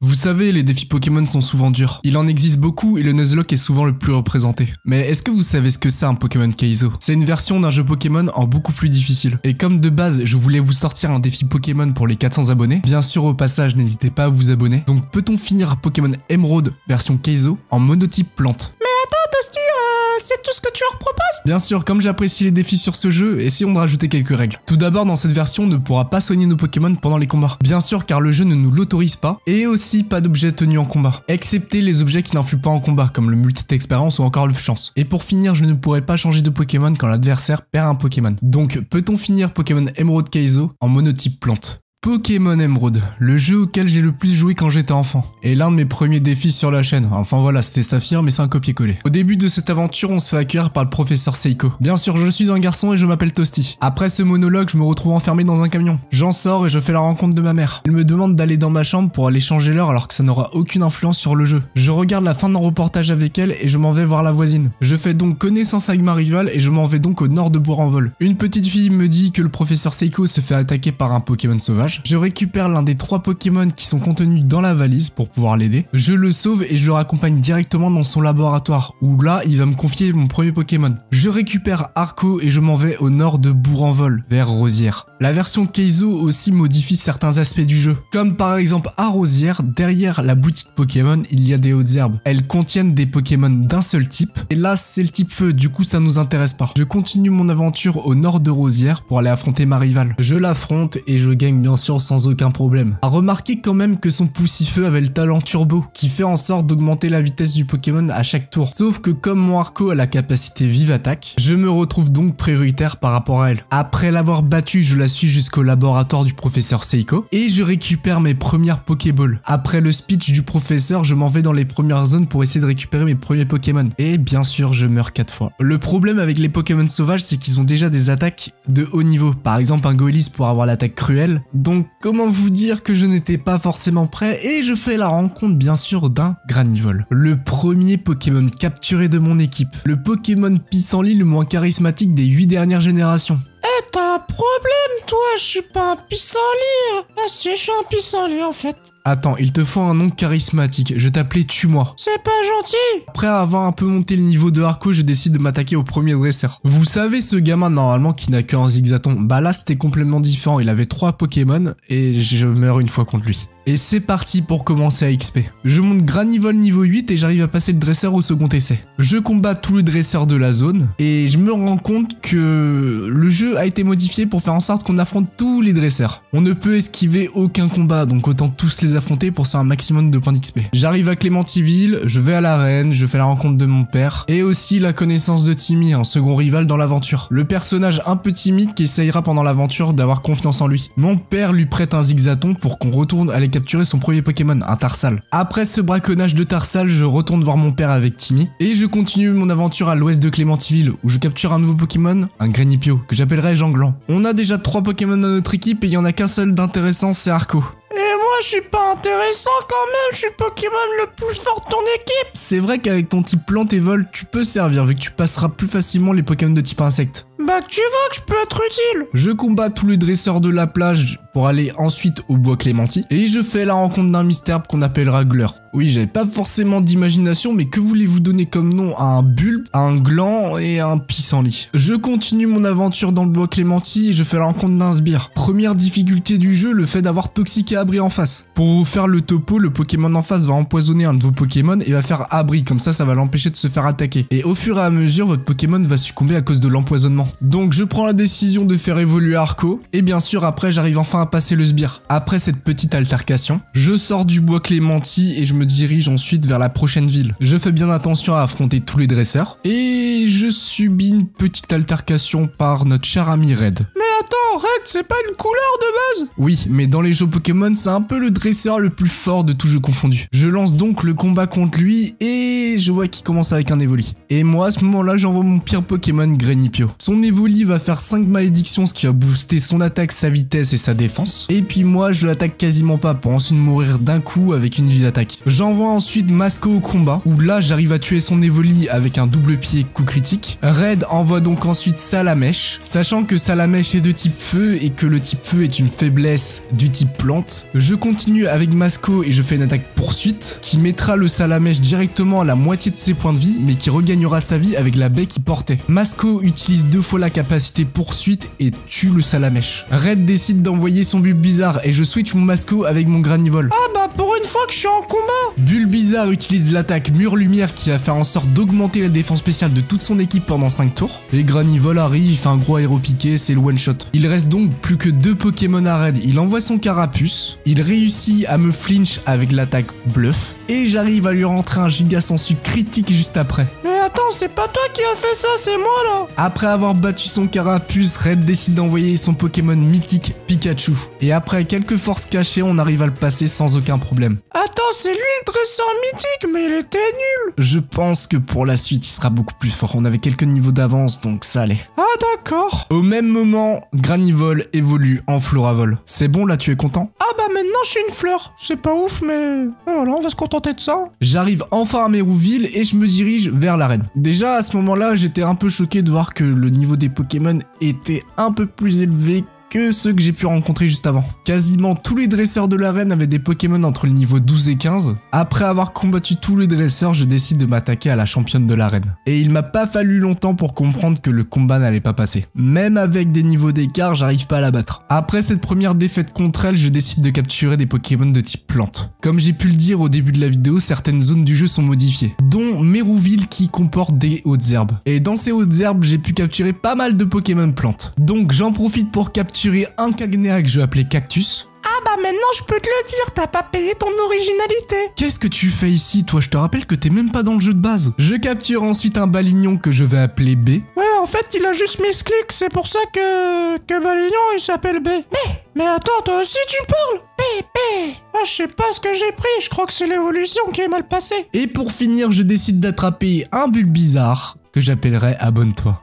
Vous savez, les défis Pokémon sont souvent durs. Il en existe beaucoup et le Nuzlocke est souvent le plus représenté. Mais est-ce que vous savez ce que c'est un Pokémon Kaizo? C'est une version d'un jeu Pokémon en beaucoup plus difficile. Et comme de base, je voulais vous sortir un défi Pokémon pour les 400 abonnés, bien sûr au passage, n'hésitez pas à vous abonner. Donc peut-on finir Pokémon Emerald version Kaizo en monotype plante? Toasty, euh, c'est tout ce que tu leur proposes Bien sûr, comme j'apprécie les défis sur ce jeu, essayons de rajouter quelques règles. Tout d'abord, dans cette version, on ne pourra pas soigner nos Pokémon pendant les combats. Bien sûr, car le jeu ne nous l'autorise pas, et aussi pas d'objets tenus en combat. Excepté les objets qui n'influent pas en combat, comme le multi expérience ou encore le chance. Et pour finir, je ne pourrai pas changer de Pokémon quand l'adversaire perd un Pokémon. Donc, peut-on finir Pokémon Emerald Kaizo en monotype plante? Pokémon Emerald, le jeu auquel j'ai le plus joué quand j'étais enfant, et l'un de mes premiers défis sur la chaîne. Enfin voilà, c'était Saphir, mais c'est un copier-coller. Au début de cette aventure, on se fait accueillir par le professeur Seiko. Bien sûr, je suis un garçon et je m'appelle Toasty. Après ce monologue, je me retrouve enfermé dans un camion. J'en sors et je fais la rencontre de ma mère. Elle me demande d'aller dans ma chambre pour aller changer l'heure alors que ça n'aura aucune influence sur le jeu. Je regarde la fin d'un reportage avec elle et je m'en vais voir la voisine. Je fais donc connaissance avec ma rivale et je m'en vais donc au nord de Bourg-en-Vol. Une petite fille me dit que le professeur Seiko se fait attaquer par un Pokémon sauvage. Je récupère l'un des trois Pokémon qui sont contenus dans la valise pour pouvoir l'aider. Je le sauve et je le raccompagne directement dans son laboratoire, où là, il va me confier mon premier Pokémon. Je récupère Arco et je m'en vais au nord de Bourg-en-Vol, vers Rosière. La version Keizo aussi modifie certains aspects du jeu, comme par exemple à Rosière, derrière la boutique Pokémon, il y a des hautes herbes. Elles contiennent des Pokémon d'un seul type, et là c'est le type feu, du coup ça nous intéresse pas. Je continue mon aventure au nord de Rosière pour aller affronter ma rivale. Je l'affronte et je gagne bien sûr sans aucun problème. A remarquer quand même que son poussifeu avait le talent turbo, qui fait en sorte d'augmenter la vitesse du Pokémon à chaque tour. Sauf que comme mon Arco a la capacité vive attaque, je me retrouve donc prioritaire par rapport à elle. Après l'avoir battue, je la suis jusqu'au laboratoire du professeur Seiko, et je récupère mes premières Pokéballs. Après le speech du professeur, je m'en vais dans les premières zones pour essayer de récupérer mes premiers Pokémon. Et bien sûr, je meurs 4 fois. Le problème avec les Pokémon sauvages, c'est qu'ils ont déjà des attaques de haut niveau. Par exemple, un Goelis pour avoir l'attaque cruelle. Donc, comment vous dire que je n'étais pas forcément prêt et je fais la rencontre bien sûr d'un Granivol. Le premier Pokémon capturé de mon équipe. Le Pokémon pissenlit le moins charismatique des 8 dernières générations. Eh, t'as un problème, toi Je suis pas un pissenlit Ah si, je suis un pissenlit, en fait. Attends, il te faut un nom charismatique. Je t'appelais Tue-moi. C'est pas gentil Après avoir un peu monté le niveau de Harco, je décide de m'attaquer au premier dresseur. Vous savez ce gamin normalement qui n'a qu'un zigzaton Bah là c'était complètement différent, il avait trois Pokémon et je meurs une fois contre lui. Et c'est parti pour commencer à XP. Je monte Granivol niveau 8 et j'arrive à passer le dresseur au second essai. Je combats tous les dresseurs de la zone et je me rends compte que le jeu a été modifié pour faire en sorte qu'on affronte tous les dresseurs. On ne peut esquiver aucun combat donc autant tous les affronter pour faire un maximum de points d'XP. J'arrive à Clémentiville, je vais à l'arène, je fais la rencontre de mon père et aussi la connaissance de Timmy, un second rival dans l'aventure. Le personnage un peu timide qui essayera pendant l'aventure d'avoir confiance en lui. Mon père lui prête un zigzaton pour qu'on retourne à les capturer son premier Pokémon, un Tarsal. Après ce braconnage de Tarsal, je retourne voir mon père avec Timmy et je continue mon aventure à l'ouest de Clémentiville où je capture un nouveau Pokémon, un Grenipio, que j'appellerai Janglan. On a déjà trois Pokémon dans notre équipe et il y en a qu'un seul d'intéressant, c'est Arco. Et moi, je suis pas intéressant quand même, je suis Pokémon le plus fort de ton équipe C'est vrai qu'avec ton type plante et vol, tu peux servir vu que tu passeras plus facilement les Pokémon de type insecte. Bah tu vois que je peux être utile Je combats tous les dresseurs de la plage pour aller ensuite au bois Clémenti et je fais la rencontre d'un mystère qu'on appellera Gleur. Oui, j'avais pas forcément d'imagination, mais que voulez-vous donner comme nom à un bulbe, un gland et un pissenlit? Je continue mon aventure dans le bois Clémenti et je fais la rencontre d'un sbire. Première difficulté du jeu, le fait d'avoir Toxic Abri en face. Pour vous faire le topo, le Pokémon en face va empoisonner un de vos Pokémon et va faire Abri, comme ça ça va l'empêcher de se faire attaquer. Et au fur et à mesure, votre Pokémon va succomber à cause de l'empoisonnement. Donc je prends la décision de faire évoluer Arco, et bien sûr après j'arrive enfin à passer le sbire. Après cette petite altercation, je sors du bois Clémenti et je me dirige ensuite vers la prochaine ville. Je fais bien attention à affronter tous les dresseurs, et je subis une petite altercation par notre cher ami Red. Mais attends, Red, c'est pas une couleur de base? Oui, mais dans les jeux Pokémon, c'est un peu le dresseur le plus fort de tout jeu confondu. Je lance donc le combat contre lui et je vois qu'il commence avec un Evoli. Et moi, à ce moment-là, j'envoie mon pire Pokémon, Grenipio. Son Evoli va faire 5 malédictions, ce qui va booster son attaque, sa vitesse et sa défense. Et puis moi, je l'attaque quasiment pas pour ensuite mourir d'un coup avec une vie d'attaque. J'envoie ensuite Masco au combat, où là, j'arrive à tuer son Evoli avec un double pied coup critique. Red envoie donc ensuite Salamèche, sachant que Salamèche est de type feu et que le type feu est une faiblesse du type plante. Je continue avec Masco et je fais une attaque poursuite qui mettra le Salamèche directement à la moitié de ses points de vie mais qui regagnera sa vie avec la baie qu'il portait. Masco utilise deux fois la capacité poursuite et tue le Salamèche. Red décide d'envoyer son bulle bizarre et je switch mon Masco avec mon Granivol. Ah bah pour une fois que je suis en combat Bulle bizarre utilise l'attaque mur lumière qui va faire en sorte d'augmenter la défense spéciale de toute son équipe pendant 5 tours. Et Granivol arrive, il fait un gros aéropiqué, c'est le one shot. Il reste donc plus que deux Pokémon à raid. Il envoie son carapuce, il réussit à me flinch avec l'attaque bluff, et j'arrive à lui rentrer un giga sensu critique juste après. Mais attends, c'est pas toi qui as fait ça, c'est moi là Après avoir battu son carapuce, Red décide d'envoyer son Pokémon mythique Pikachu. Et après quelques forces cachées, on arrive à le passer sans aucun problème. Attends, c'est lui le dresseur mythique, mais il était nul Je pense que pour la suite, il sera beaucoup plus fort. On avait quelques niveaux d'avance, donc ça allait. Ah d'accord Au même moment, Granivol évolue en Floravol. C'est bon là, tu es content? Ah bah maintenant je suis une fleur C'est pas ouf, mais voilà, on va se contenter J'arrive enfin à Mérouville et je me dirige vers l'arène. Déjà à ce moment-là, j'étais un peu choqué de voir que le niveau des Pokémon était un peu plus élevé que ceux que j'ai pu rencontrer juste avant. Quasiment tous les dresseurs de l'arène avaient des Pokémon entre le niveau 12 et 15. Après avoir combattu tous les dresseurs, je décide de m'attaquer à la championne de l'arène. Et il m'a pas fallu longtemps pour comprendre que le combat n'allait pas passer. Même avec des niveaux d'écart, j'arrive pas à la battre. Après cette première défaite contre elle, je décide de capturer des Pokémon de type plante. Comme j'ai pu le dire au début de la vidéo, certaines zones du jeu sont modifiées, dont Mérouville qui comporte des hautes herbes. Et dans ces hautes herbes, j'ai pu capturer pas mal de Pokémon plantes. Donc j'en profite pour capturer un Cagnea que je vais appeler Cactus. Ah bah maintenant je peux te le dire, t'as pas payé ton originalité Qu'est-ce que tu fais ici Toi, je te rappelle que t'es même pas dans le jeu de base. Je capture ensuite un Balignon que je vais appeler B. Ouais, en fait, il a juste mis ce clic, c'est pour ça que... que Balignon, il s'appelle B. Mais, mais attends, toi aussi tu parles B, B Ah, je sais pas ce que j'ai pris, je crois que c'est l'évolution qui est mal passée. Et pour finir, je décide d'attraper un bulle bizarre que j'appellerai Abonne-toi.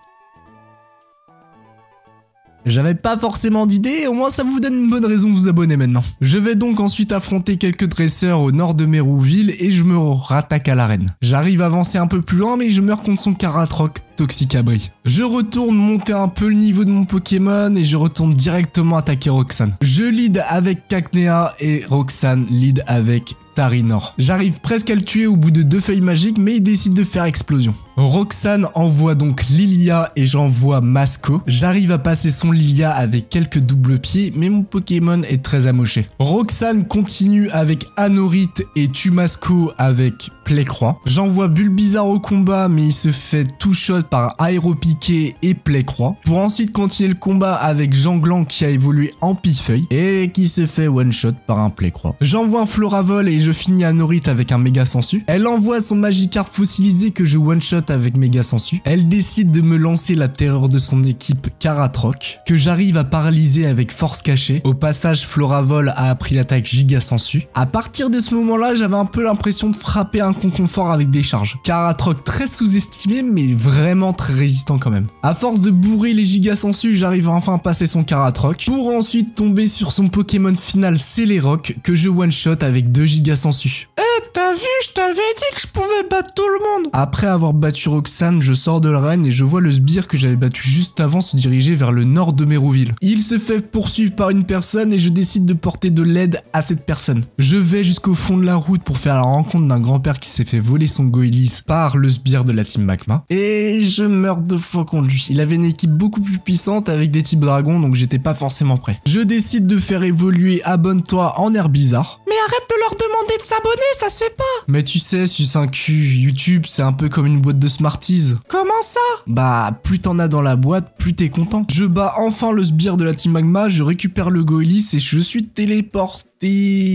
J'avais pas forcément d'idée, au moins ça vous donne une bonne raison de vous abonner maintenant. Je vais donc ensuite affronter quelques dresseurs au nord de Mérouville et je me rattaque à l'arène. J'arrive à avancer un peu plus loin mais je meurs contre son Caratroc Toxicabri. Je retourne monter un peu le niveau de mon Pokémon et je retourne directement attaquer Roxane. Je lead avec Cacnea et Roxane lead avec Tarinor. J'arrive presque à le tuer au bout de deux feuilles magiques, mais il décide de faire explosion. Roxane envoie donc Lilia et j'envoie Masco. J'arrive à passer son Lilia avec quelques doubles pieds, mais mon Pokémon est très amoché. Roxane continue avec Anorit et tue Masco avec Playcroix. J'envoie Bulbizarre au combat, mais il se fait tout shot par Aéropiqué et Playcroix. Pour ensuite continuer le combat avec Janglan qui a évolué en Pifeuille et qui se fait one shot par un Playcroix. J'envoie Floravol et je finis Anorit avec un méga sensu. Elle envoie son Magikarp fossilisé que je one shot avec méga sensu. Elle décide de me lancer la terreur de son équipe Caratroc, que j'arrive à paralyser avec force cachée. Au passage, Floravol a appris l'attaque giga sensu. À partir de ce moment-là, j'avais un peu l'impression de frapper un conconfort avec des charges. Caratroc très sous-estimé, mais vraiment très résistant quand même. À force de bourrer les giga sensu, j'arrive enfin à passer son Caratroc, pour ensuite tomber sur son Pokémon final Celeroc, que je one shot avec 2 giga Eh, t'as vu, je t'avais dit que je pouvais battre tout le monde Après avoir battu Roxane, je sors de l'arène et je vois le sbire que j'avais battu juste avant se diriger vers le nord de Mérouville. Il se fait poursuivre par une personne et je décide de porter de l'aide à cette personne. Je vais jusqu'au fond de la route pour faire la rencontre d'un grand-père qui s'est fait voler son Goilis par le sbire de la team Magma. Et je meurs deux fois contre lui. Il avait une équipe beaucoup plus puissante avec des types dragons donc j'étais pas forcément prêt. Je décide de faire évoluer Abonne-toi en air bizarre. Mais arrête de leur demander de s'abonner, ça se fait pas Mais tu sais, suce un cul, YouTube c'est un peu comme une boîte de Smarties. Comment ça? Bah, plus t'en as dans la boîte, plus t'es content. Je bats enfin le sbire de la Team Magma, je récupère le Goilis et je suis téléporté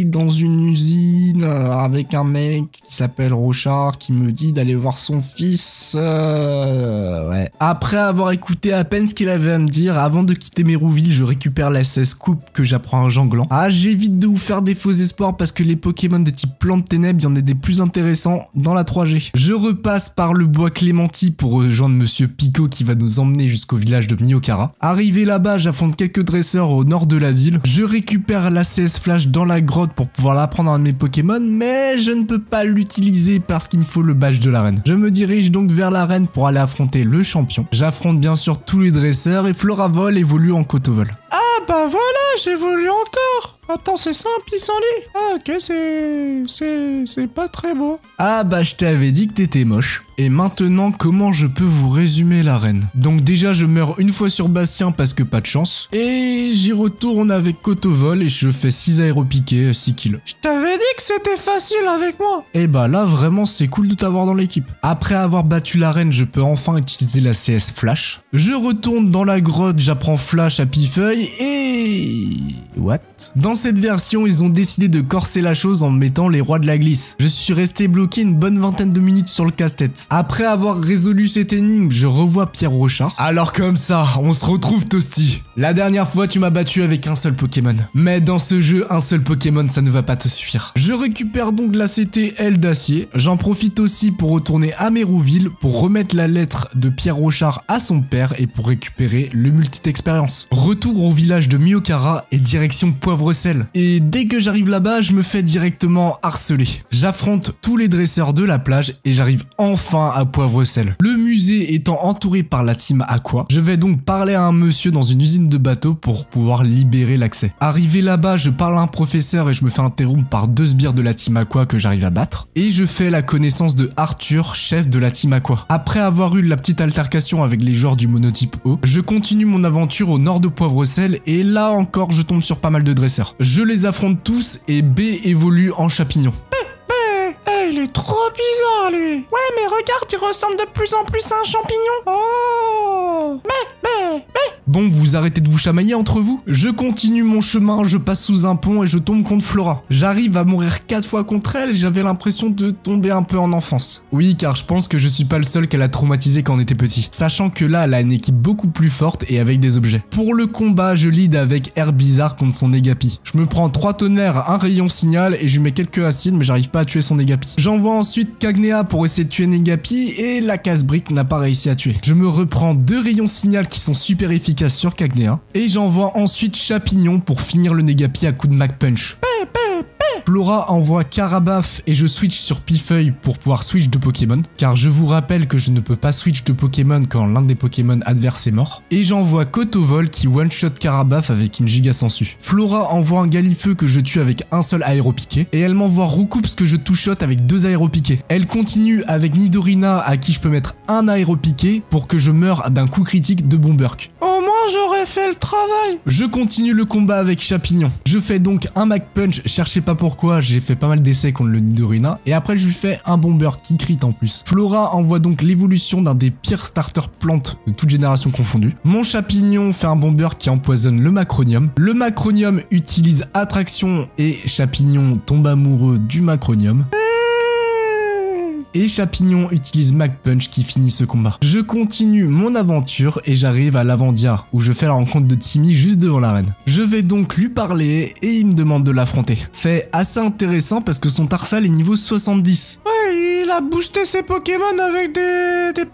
dans une usine euh, avec un mec qui s'appelle Rochard qui me dit d'aller voir son fils. Euh, ouais. Après avoir écouté à peine ce qu'il avait à me dire, avant de quitter Mérouville, je récupère la SS Coupe que j'apprends à Janglan. Ah, j'évite de vous faire des faux espoirs parce que les Pokémon de type plante ténèbres, il y en a des plus intéressants dans la 3G. Je repasse par le bois Clémenti pour rejoindre Monsieur Pico qui va nous emmener jusqu'au village de Miyokara. Arrivé là-bas, j'affronte quelques dresseurs au nord de la ville. Je récupère la CS Flash dans la grotte pour pouvoir l'apprendre à mes Pokémon, mais je ne peux pas l'utiliser parce qu'il me faut le badge de l'arène. Je me dirige donc vers l'arène pour aller affronter le champion. J'affronte bien sûr tous les dresseurs et Floravol évolue en Cotovol. Ah bah voilà, j'évolue encore Attends, c'est ça un pissenlit Ah, ok, c'est... c'est... c'est pas très beau. Ah bah je t'avais dit que t'étais moche. Et maintenant, comment je peux vous résumer l'arène Donc déjà, je meurs une fois sur Bastien parce que pas de chance. Et j'y retourne avec Cotovol et je fais 6 aéropiqués, 6 kills. Je t'avais dit que c'était facile avec moi Et bah là, vraiment, c'est cool de t'avoir dans l'équipe. Après avoir battu l'arène, je peux enfin utiliser la CS Flash. Je retourne dans la grotte, j'apprends Flash à Pifeuille et... What? Dans cette version, ils ont décidé de corser la chose en mettant les rois de la glisse. Je suis resté bloqué une bonne vingtaine de minutes sur le casse-tête. Après avoir résolu cette énigme, je revois Pierre Rochard. Alors comme ça, on se retrouve Toasty. La dernière fois, tu m'as battu avec un seul Pokémon. Mais dans ce jeu, un seul Pokémon, ça ne va pas te suffire. Je récupère donc la CT d'acier. J'en profite aussi pour retourner à Mérouville pour remettre la lettre de Pierre Rochard à son père et pour récupérer le multi expérience. Retour au village de Miokara et direction Et dès que j'arrive là-bas, je me fais directement harceler. J'affronte tous les dresseurs de la plage et j'arrive enfin à Poivre-Sel. Le musée étant entouré par la team Aqua, je vais donc parler à un monsieur dans une usine de bateaux pour pouvoir libérer l'accès. Arrivé là-bas, je parle à un professeur et je me fais interrompre par deux sbires de la team Aqua que j'arrive à battre. Et je fais la connaissance de Arthur, chef de la team Aqua. Après avoir eu la petite altercation avec les joueurs du monotype O, je continue mon aventure au nord de Poivre-Sel et là encore je tombe sur pas mal de dresseurs. Je les affronte tous et B évolue en champignon. Il est trop bizarre, lui Ouais, mais regarde, il ressemble de plus en plus à un champignon Oh Mais, mais, mais Bon, vous arrêtez de vous chamailler entre vous Je continue mon chemin, je passe sous un pont et je tombe contre Flora. J'arrive à mourir 4 fois contre elle et j'avais l'impression de tomber un peu en enfance. Oui, car je pense que je suis pas le seul qu'elle a traumatisé quand on était petit. Sachant que là, elle a une équipe beaucoup plus forte et avec des objets. Pour le combat, je lead avec Air Bizarre contre son Negapi. Je me prends 3 tonnerres, un rayon signal et je mets quelques acides mais j'arrive pas à tuer son Negapi. J'envoie ensuite Kagnea pour essayer de tuer Negapi et la casse-brique n'a pas réussi à tuer. Je me reprends deux rayons signal qui sont super efficaces sur Kagnea et j'envoie ensuite Chapignon pour finir le Negapi à coup de Mac Punch. Flora envoie Carabaf et je switch sur Pifeuille pour pouvoir switch de Pokémon, car je vous rappelle que je ne peux pas switch de Pokémon quand l'un des Pokémon adverses est mort. Et j'envoie Kotovol qui one-shot Carabaf avec une giga sensu. Flora envoie un Galifeu que je tue avec un seul aéropiqué, et elle m'envoie Roucoups que je two-shot avec deux aéropiqués. Elle continue avec Nidorina à qui je peux mettre un aéropiqué pour que je meure d'un coup critique de Bomberk. Moins, j'aurais fait le travail Je continue le combat avec Chapignon. Je fais donc un Mac Punch, cherchez pas pourquoi, j'ai fait pas mal d'essais contre le Nidorina, et après je lui fais un bomber qui crit en plus. Flora envoie donc l'évolution d'un des pires starter plantes de toute génération confondue. Mon Chapignon fait un bomber qui empoisonne le Macronium. Le Macronium utilise attraction et Chapignon tombe amoureux du Macronium et Chapignon utilise Mac Punch qui finit ce combat. Je continue mon aventure et j'arrive à Lavandia où je fais la rencontre de Timmy juste devant l'arène. Je vais donc lui parler et il me demande de l'affronter. Fait assez intéressant parce que son Tarsal est niveau 70. Ouais, il a boosté ses Pokémon avec des, des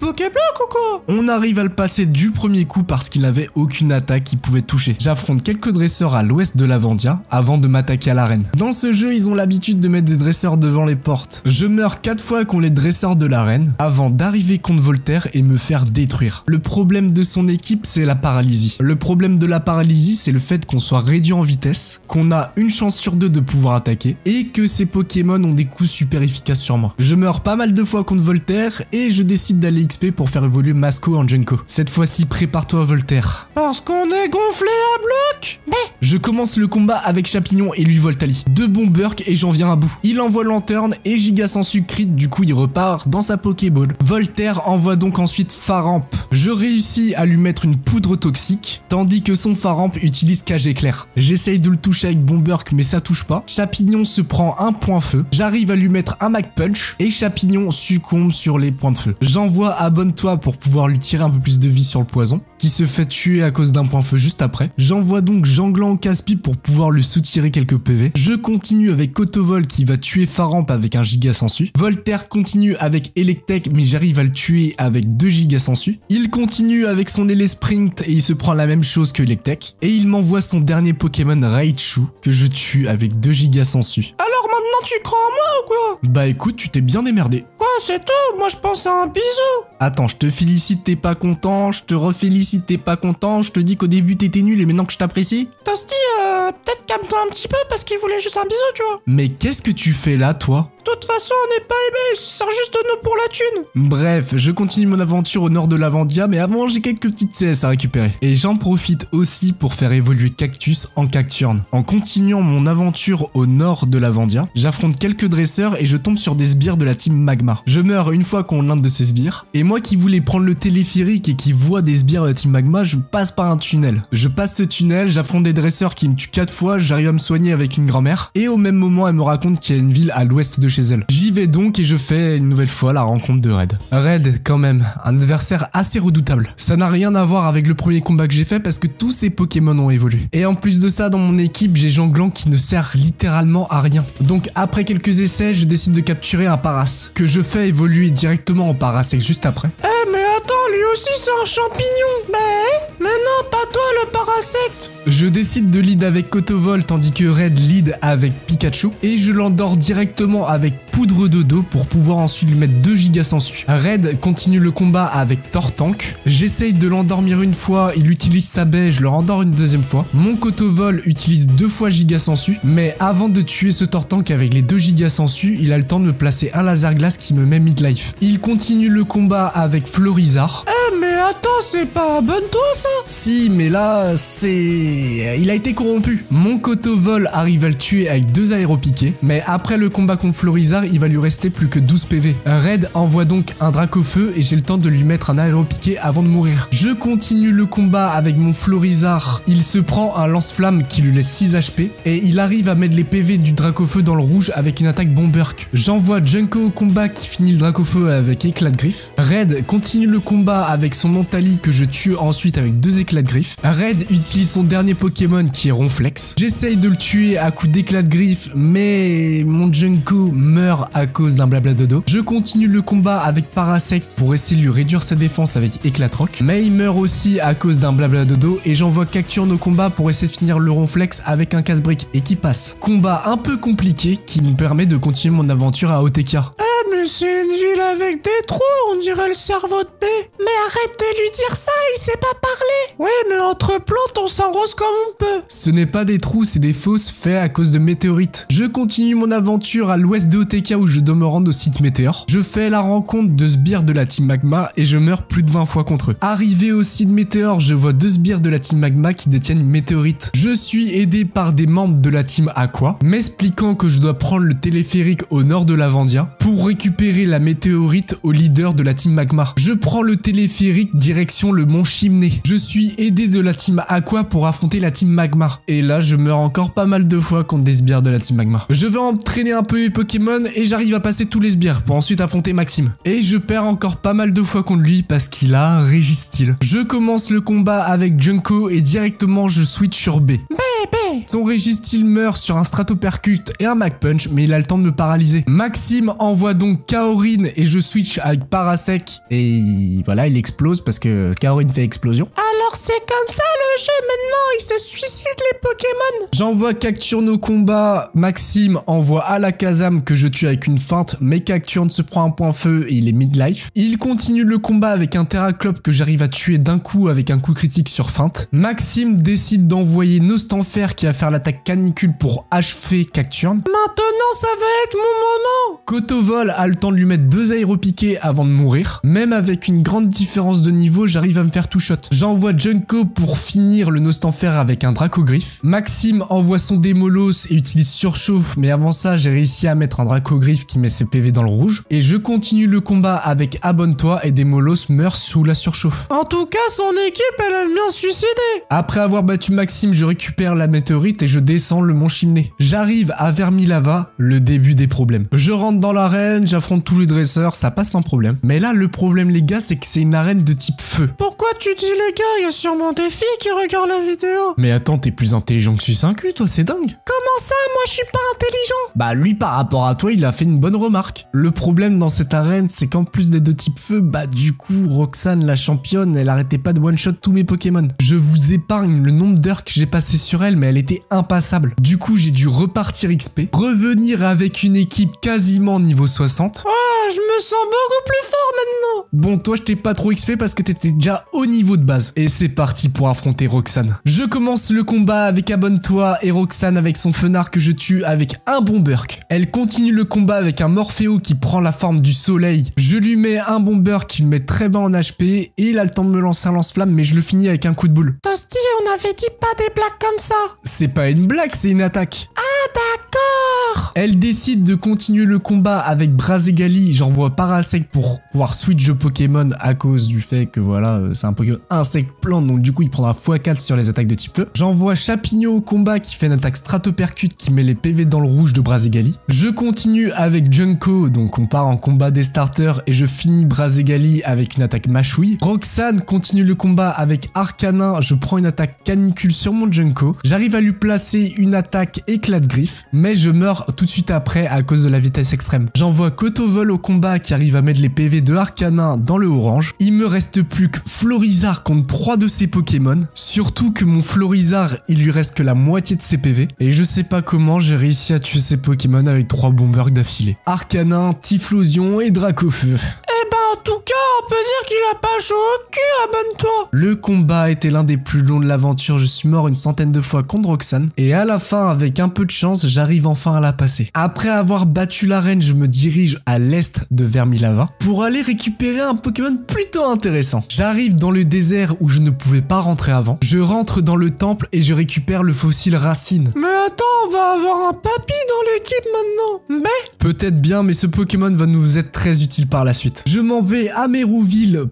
On arrive à le passer du premier coup parce qu'il n'avait aucune attaque qui pouvait toucher. J'affronte quelques dresseurs à l'ouest de Lavandia avant de m'attaquer à l'arène. Dans ce jeu, ils ont l'habitude de mettre des dresseurs devant les portes. Je meurs 4 fois qu'on les dresseurs de l'arène avant d'arriver contre Voltaire et me faire détruire. Le problème de son équipe, c'est la paralysie. Le problème de la paralysie, c'est le fait qu'on soit réduit en vitesse, qu'on a une chance sur deux de pouvoir attaquer et que ces Pokémon ont des coups super efficaces sur moi. Je meurs pas mal de fois contre Voltaire et je décide d'aller XP pour faire évoluer Masco en Junko. Cette fois-ci, prépare-toi Voltaire. Parce qu'on est gonflé à bloc Mais Je commence le combat avec Chapignon et lui Voltali. Deux bons Burk et j'en viens à bout. Il envoie Lanterne et Giga sans crit, du coup il repart dans sa Pokéball. Voltaire envoie donc ensuite Faramp. Je réussis à lui mettre une poudre toxique, tandis que son Faramp utilise Cage éclair. J'essaye de le toucher avec Bomberk mais ça touche pas. Chapignon se prend un point feu. J'arrive à lui mettre un Mac Punch et Chapignon succombe sur les points de feu. J'envoie Abonne-toi pour pouvoir lui tirer un peu plus de vie sur le poison, qui se fait tuer à cause d'un point feu juste après. J'envoie donc Janglant au casse-pipe pour pouvoir lui soutirer quelques PV. Je continue avec Kotovol qui va tuer Faramp avec un giga sensu. Voltaire continue avec Electek mais j'arrive à le tuer avec 2 gigas sensu. Il continue avec son Ele Sprint et il se prend la même chose que Electek. Et il m'envoie son dernier Pokémon Raichu que je tue avec 2 gigas sensu. Alors maintenant tu crois en moi ou quoi? Bah écoute, tu t'es bien démerdé. Quoi c'est tout? Moi, je pense à un bisou. Attends, je te félicite, t'es pas content, je te refélicite, t'es pas content, je te dis qu'au début t'étais nul et maintenant que je t'apprécie Toasty, euh, peut-être calme-toi un petit peu parce qu'il voulait juste un bisou, tu vois. Mais qu'est-ce que tu fais là, toi? De toute façon, on n'est pas aimé, sert juste de nous pour la thune. Bref, je continue mon aventure au nord de Lavandia, mais avant j'ai quelques petites CS à récupérer. Et j'en profite aussi pour faire évoluer Cactus en Cacturne. En continuant mon aventure au nord de Lavandia, j'affronte quelques dresseurs et je tombe sur des sbires de la team Magma. Je meurs une fois qu'on l'un de ces sbires, et moi qui voulais prendre le téléphérique et qui vois des sbires de team Magma, je passe par un tunnel. Je passe ce tunnel, j'affronte des dresseurs qui me tuent 4 fois, j'arrive à me soigner avec une grand-mère, et au même moment elle me raconte qu'il y a une ville à l'ouest de chez elle. J'y vais donc et je fais une nouvelle fois la rencontre de Red. Red, quand même, un adversaire assez redoutable. Ça n'a rien à voir avec le premier combat que j'ai fait parce que tous ces Pokémon ont évolué. Et en plus de ça, dans mon équipe, j'ai Janglan qui ne sert littéralement à rien. Donc après quelques essais, je décide de capturer un Paras, que je fais évoluer directement en Parasect juste après. Eh, mais attends, lui aussi, c'est un champignon. Mais, mais non, pas toi, le parasecte. Je décide de lead avec Kotovol tandis que Red lead avec Pikachu et je l'endors directement avec Poudre de dos pour pouvoir ensuite lui mettre 2 gigas sensu. Red continue le combat avec Tortank. J'essaye de l'endormir une fois, il utilise sa baie, je le rendors une deuxième fois. Mon Kotovol utilise deux fois gigas sensu, mais avant de tuer ce Tortank avec les 2 gigas sensu, il a le temps de me placer un laser glace qui me met midlife. Il continue le combat avec Florizard. Eh, mais attends, c'est pas abonne-toi, ça? Si, mais là, c'est... Il a été corrompu. Mon Kotovol arrive à le tuer avec deux aéropiqués, mais après le combat contre Florizard, il va lui rester plus que 12 PV. Red envoie donc un Dracofeu et j'ai le temps de lui mettre un aéropiqué avant de mourir. Je continue le combat avec mon Florizard. Il se prend un lance-flamme qui lui laisse 6 HP et il arrive à mettre les PV du Dracofeu dans le rouge avec une attaque Bomberk. J'envoie Junko au combat qui finit le Dracofeu avec éclat de griffe. Red continue le combat avec son Mentali que je tue ensuite avec deux éclats de griffe. Red utilise son dernier Pokémon qui est Ronflex. J'essaye de le tuer à coup d'éclat de griffe mais mon Junko meurt à cause d'un blabla dodo. Je continue le combat avec Parasect pour essayer de lui réduire sa défense avec éclat de roc. Mais il meurt aussi à cause d'un blabla dodo et j'envoie Cacturne au combat pour essayer de finir le Ronflex avec un casse-brique et qui passe. Combat un peu compliqué qui me permet de continuer mon aventure à OTK. Eh, mais c'est une ville avec des trous, on dirait le cerveau de B. Mais arrête de lui dire ça, il sait pas parler. Oui, mais entre plantes, on s'enrose comme on peut. Ce n'est pas des trous, c'est des fosses faits à cause de météorites. Je continue mon aventure à l'ouest de OTK où je dois me rendre au site météore. Je fais la rencontre de sbires de la team Magma et je meurs plus de 20 fois contre eux. Arrivé au site météore, je vois deux sbires de la team Magma qui détiennent une météorite. Je suis aidé par des membres de la team Aqua, m'expliquant que je dois prendre le téléphérique au nord de Lavandia pour récupérer la météorite au leader de la team Magma. Je prends le téléphérique direction le mont Chimney. Je suis aidé de la team Aqua pour affronter la team Magma. Et là, je meurs encore pas mal de fois contre des sbires de la team Magma. Je vais entraîner un peu mes Pokémon et j'arrive à passer tous les sbires pour ensuite affronter Maxime. Et je perds encore pas mal de fois contre lui parce qu'il a un Régistyle. Je commence le combat avec Junko et directement je switch sur B. Bébé. Son Régistyle meurt sur un Stratopercute et un Mac Punch, mais il a le temps de me paralyser. Maxime envoie donc Kaorin et je switch avec Parasec. Et voilà, il explose parce que Kaorin fait explosion. Alors c'est comme ça le jeu maintenant, ils se suicident les Pokémon. J'envoie Cacturne au combat. Maxime envoie Alakazam que je tue avec une feinte, mais Cacturne se prend un point feu et il est midlife. Il continue le combat avec un Terraclop que j'arrive à tuer d'un coup avec un coup critique sur feinte. Maxime décide d'envoyer Nostanfer qui va faire l'attaque canicule pour achever Cacturne. Maintenant ça va être mon moment. Kotovol a le temps de lui mettre deux aéropiqués avant de mourir. Même avec une grande différence de niveau, j'arrive à me faire tout shot. J'envoie Junko pour finir le Nostanfer avec un Dracogriffe. Maxime envoie son Démolos et utilise Surchauffe, mais avant ça, j'ai réussi à mettre un Dracogriffe qui met ses PV dans le rouge. Et je continue le combat avec Abonne-toi et Démolos meurt sous la surchauffe. En tout cas, son équipe, elle aime bien suicider. Après avoir battu Maxime, je récupère la météorite et je descends le mont Chimney. J'arrive à Vermilava, le début des problèmes. Je rentre dans l'arène, j'affronte tous les dresseurs, ça passe sans problème. Mais là, le problème les gars, c'est que c'est une arène de type feu. Pourquoi tu dis les gars, il y a sûrement des filles qui regardent la vidéo. Mais attends, t'es plus intelligent que Succincu, toi, c'est dingue. Comment ça, moi je suis pas intelligent Bah lui par rapport à toi il a fait une bonne remarque. Le problème dans cette arène c'est qu'en plus des deux types feu, bah du coup Roxane la championne elle arrêtait pas de one shot tous mes Pokémon. Je vous épargne le nombre d'heures que j'ai passé sur elle mais elle était impassable. Du coup j'ai dû repartir XP, revenir avec une équipe quasiment niveau 60. Ah, je me sens beaucoup plus fort maintenant. Bon, toi, je t'ai pas trop XP parce que t'étais déjà au niveau de base. Et c'est parti pour affronter Roxane. Je commence le combat avec Abonne-toi et Roxane avec son fenard que je tue avec un bon burk. Elle continue le combat avec un Morpheo qui prend la forme du soleil. Je lui mets un bon burk qui le met très bas en HP et il a le temps de me lancer un lance-flamme mais je le finis avec un coup de boule. Toasty, on avait dit pas des blagues comme ça. C'est pas une blague, c'est une attaque. Ah, d'accord. Elle décide de continuer le combat avec Brazegali. J'envoie Parasect pour pouvoir switch de Pokémon à cause du fait que voilà, euh, c'est un Pokémon insecte plante, donc du coup il prendra x4 sur les attaques de type feu. J'envoie Chapignon au combat qui fait une attaque stratopercute qui met les PV dans le rouge de Brazegali. Je continue avec Junko, donc on part en combat des starters et je finis Brazegali avec une attaque mâchouille. Roxane continue le combat avec Arcanin, je prends une attaque canicule sur mon Junko. J'arrive à lui placer une attaque éclat de griffe, mais je meurs tout de suite après à cause de la vitesse extrême. J'envoie Kotovol au combat qui arrive à mettre les PV de Arcanin dans le orange. Il me reste plus que Florizard contre 3 de ses Pokémon. Surtout que mon Florizard, il lui reste que la moitié de ses PV. Et je sais pas comment j'ai réussi à tuer ces Pokémon avec 3 d'affilée. Arcanin, Typhlosion et Dracofeu. Eh ben, en tout cas, on peut dire qu'il a pas chaud au cul, abonne-toi. Le combat était l'un des plus longs de l'aventure, je suis mort une centaine de fois contre Roxane, et à la fin, avec un peu de chance, j'arrive enfin à la passer. Après avoir battu l'arène, je me dirige à l'est de Vermilava pour aller récupérer un Pokémon plutôt intéressant. J'arrive dans le désert où je ne pouvais pas rentrer avant, je rentre dans le temple et je récupère le fossile Racine. Mais attends, on va avoir un papy dans l'équipe maintenant. Mais Peut-être bien, mais ce Pokémon va nous être très utile par la suite. Je m'en vais à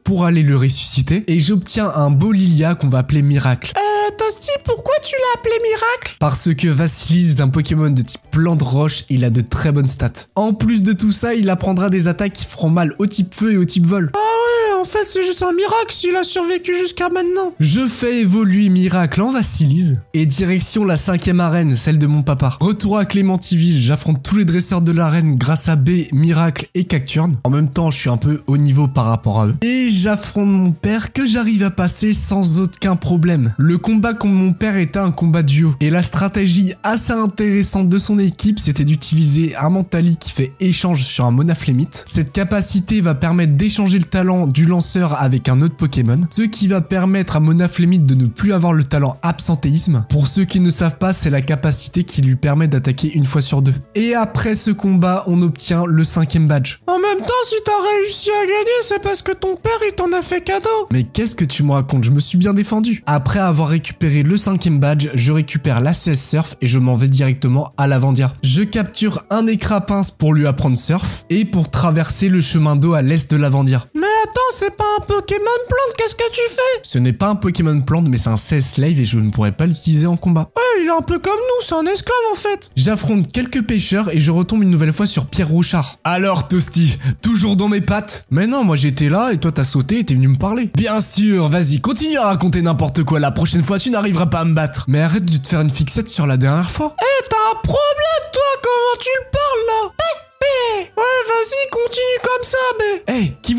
Pour aller le ressusciter, et j'obtiens un beau Lilia qu'on va appeler Miracle. Euh, Toasty, pourquoi tu l'as appelé Miracle? Parce que Vassilis est un Pokémon de type plante roche, il a de très bonnes stats. En plus de tout ça, il apprendra des attaques qui feront mal au type feu et au type vol. Ouais, en fait, c'est juste un miracle s'il a survécu jusqu'à maintenant. Je fais évoluer Miracle en Vassilis, et direction la cinquième arène, celle de mon papa. Retour à Clémentiville, j'affronte tous les dresseurs de l'arène grâce à B, Miracle et Cacturne. En même temps, je suis un peu haut niveau par rapport à eux. Et j'affronte mon père que j'arrive à passer sans aucun problème. Le combat contre mon père était un combat duo, et la stratégie assez intéressante de son équipe, c'était d'utiliser un Mentali qui fait échange sur un Monaflémite. Cette capacité va permettre d'échanger le talent du lanceur avec un autre Pokémon, ce qui va permettre à Monaflémite de ne plus avoir le talent absentéisme. Pour ceux qui ne savent pas, c'est la capacité qui lui permet d'attaquer une fois sur deux. Et après ce combat, on obtient le cinquième badge. En même temps, si t'as réussi à gagner, c'est parce que ton père, il t'en a fait cadeau. Mais qu'est-ce que tu me racontes? Je me suis bien défendu. Après avoir récupéré le cinquième badge, je récupère l'ACS Surf et je m'en vais directement à l'Avandia. Je capture un écrapince pour lui apprendre Surf et pour traverser le chemin d'eau à l'est de l'Avandia. Mais attends, c'est pas un Pokémon plante, qu'est-ce que tu fais? Ce n'est pas un Pokémon plante mais c'est un 16 slave et je ne pourrais pas l'utiliser en combat. Ouais, il est un peu comme nous, c'est un esclave en fait. J'affronte quelques pêcheurs et je retombe une nouvelle fois sur Pierre Rouchard. Alors Toasty, toujours dans mes pattes? Mais non, moi j'étais là et toi t'as sauté et t'es venu me parler. Bien sûr, vas-y, continue à raconter n'importe quoi, la prochaine fois tu n'arriveras pas à me battre. Mais arrête de te faire une fixette sur la dernière fois. Eh, t'as un problème, toi, comment tu le parles là? Eh, eh. Ouais, vas-y,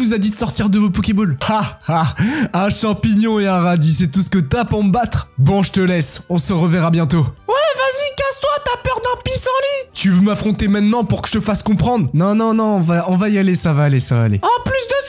vous a dit de sortir de vos Pokéballs. Ha ha. Un champignon et un radis, c'est tout ce que t'as pour me battre. Bon, je te laisse, on se reverra bientôt. Ouais, vas-y, casse-toi, t'as peur d'un pissenlit Tu veux m'affronter maintenant pour que je te fasse comprendre? Non, non, non, on va, on va y aller, ça va aller, ça va aller. En plus de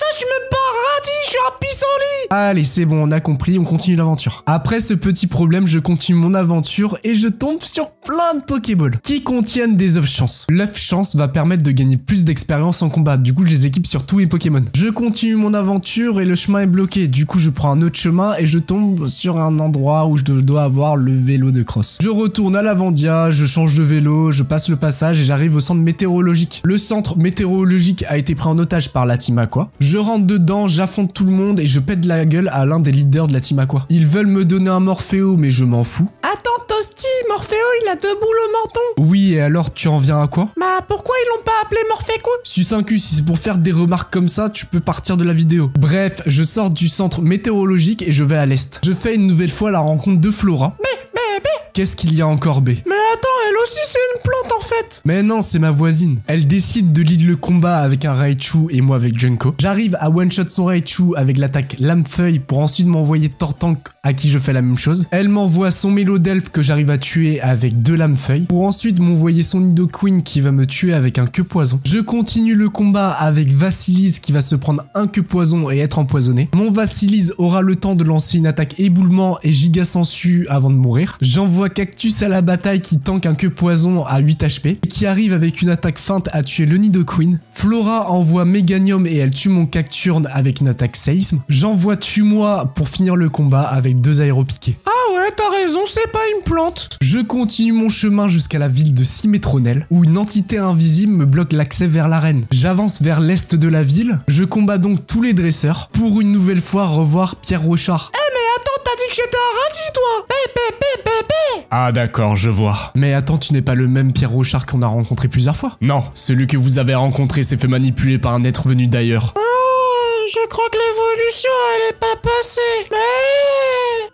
Allez, c'est bon, on a compris, on continue l'aventure. Après ce petit problème, je continue mon aventure et je tombe sur plein de Pokéballs qui contiennent des œufs chance. L'œuf chance va permettre de gagner plus d'expérience en combat, du coup je les équipe sur tous les Pokémon. Je continue mon aventure et le chemin est bloqué, du coup je prends un autre chemin et je tombe sur un endroit où je dois avoir le vélo de cross. Je retourne à l'Avandia, je change de vélo, je passe le passage et j'arrive au centre météorologique. Le centre météorologique a été pris en otage par la Team Aqua. Je rentre dedans, j'affronte tout le monde et je pète la gueule à l'un des leaders de la Team Aqua. Ils veulent me donner un Morpheo mais je m'en fous. Attends, Toasty, Morpheo, il a deux boules au menton Oui et alors tu en viens à quoi? Bah, pourquoi ils l'ont pas appelé un cul, si c'est pour faire des remarques comme ça, tu peux partir de la vidéo. Bref, je sors du centre météorologique et je vais à l'est. Je fais une nouvelle fois la rencontre de Flora. Mais, mais, mais Qu'est-ce qu'il y a encore B? Mais attends, elle aussi c'est une plante en fait Mais non, c'est ma voisine. Elle décide de lead le combat avec un Raichu et moi avec Junko. J'arrive à one-shot son Raichu avec l'attaque Lame-Feuille pour ensuite m'envoyer Tortank à qui je fais la même chose. Elle m'envoie son Mélodelph que j'arrive à tuer avec deux lames feuilles, pour ensuite m'envoyer son Nidoqueen qui va me tuer avec un queue poison. Je continue le combat avec Vassilise qui va se prendre un queue poison et être empoisonné. Mon Vassilise aura le temps de lancer une attaque éboulement et giga sensu avant de mourir. J'envoie Cactus à la bataille qui tank un queue poison à 8 HP et qui arrive avec une attaque feinte à tuer le Nidoqueen. Flora envoie Meganium et elle tue mon Cacturne avec une attaque Seisme. J'envoie Tue-moi pour finir le combat avec deux aéropiqués. Ah ouais, t'as raison, c'est pas une plante. Je continue mon chemin jusqu'à la ville de Symétronel, où une entité invisible me bloque l'accès vers l'arène. J'avance vers l'est de la ville, je combats donc tous les dresseurs, pour une nouvelle fois revoir Pierre Rochard. Eh mais attends, t'as dit que j'étais un radis toi bé, bé, bé Ah d'accord, je vois. Mais attends, tu n'es pas le même Pierre Rochard qu'on a rencontré plusieurs fois Non, celui que vous avez rencontré s'est fait manipuler par un être venu d'ailleurs. Oh, je crois que l'évolution, elle est pas passée. Mais...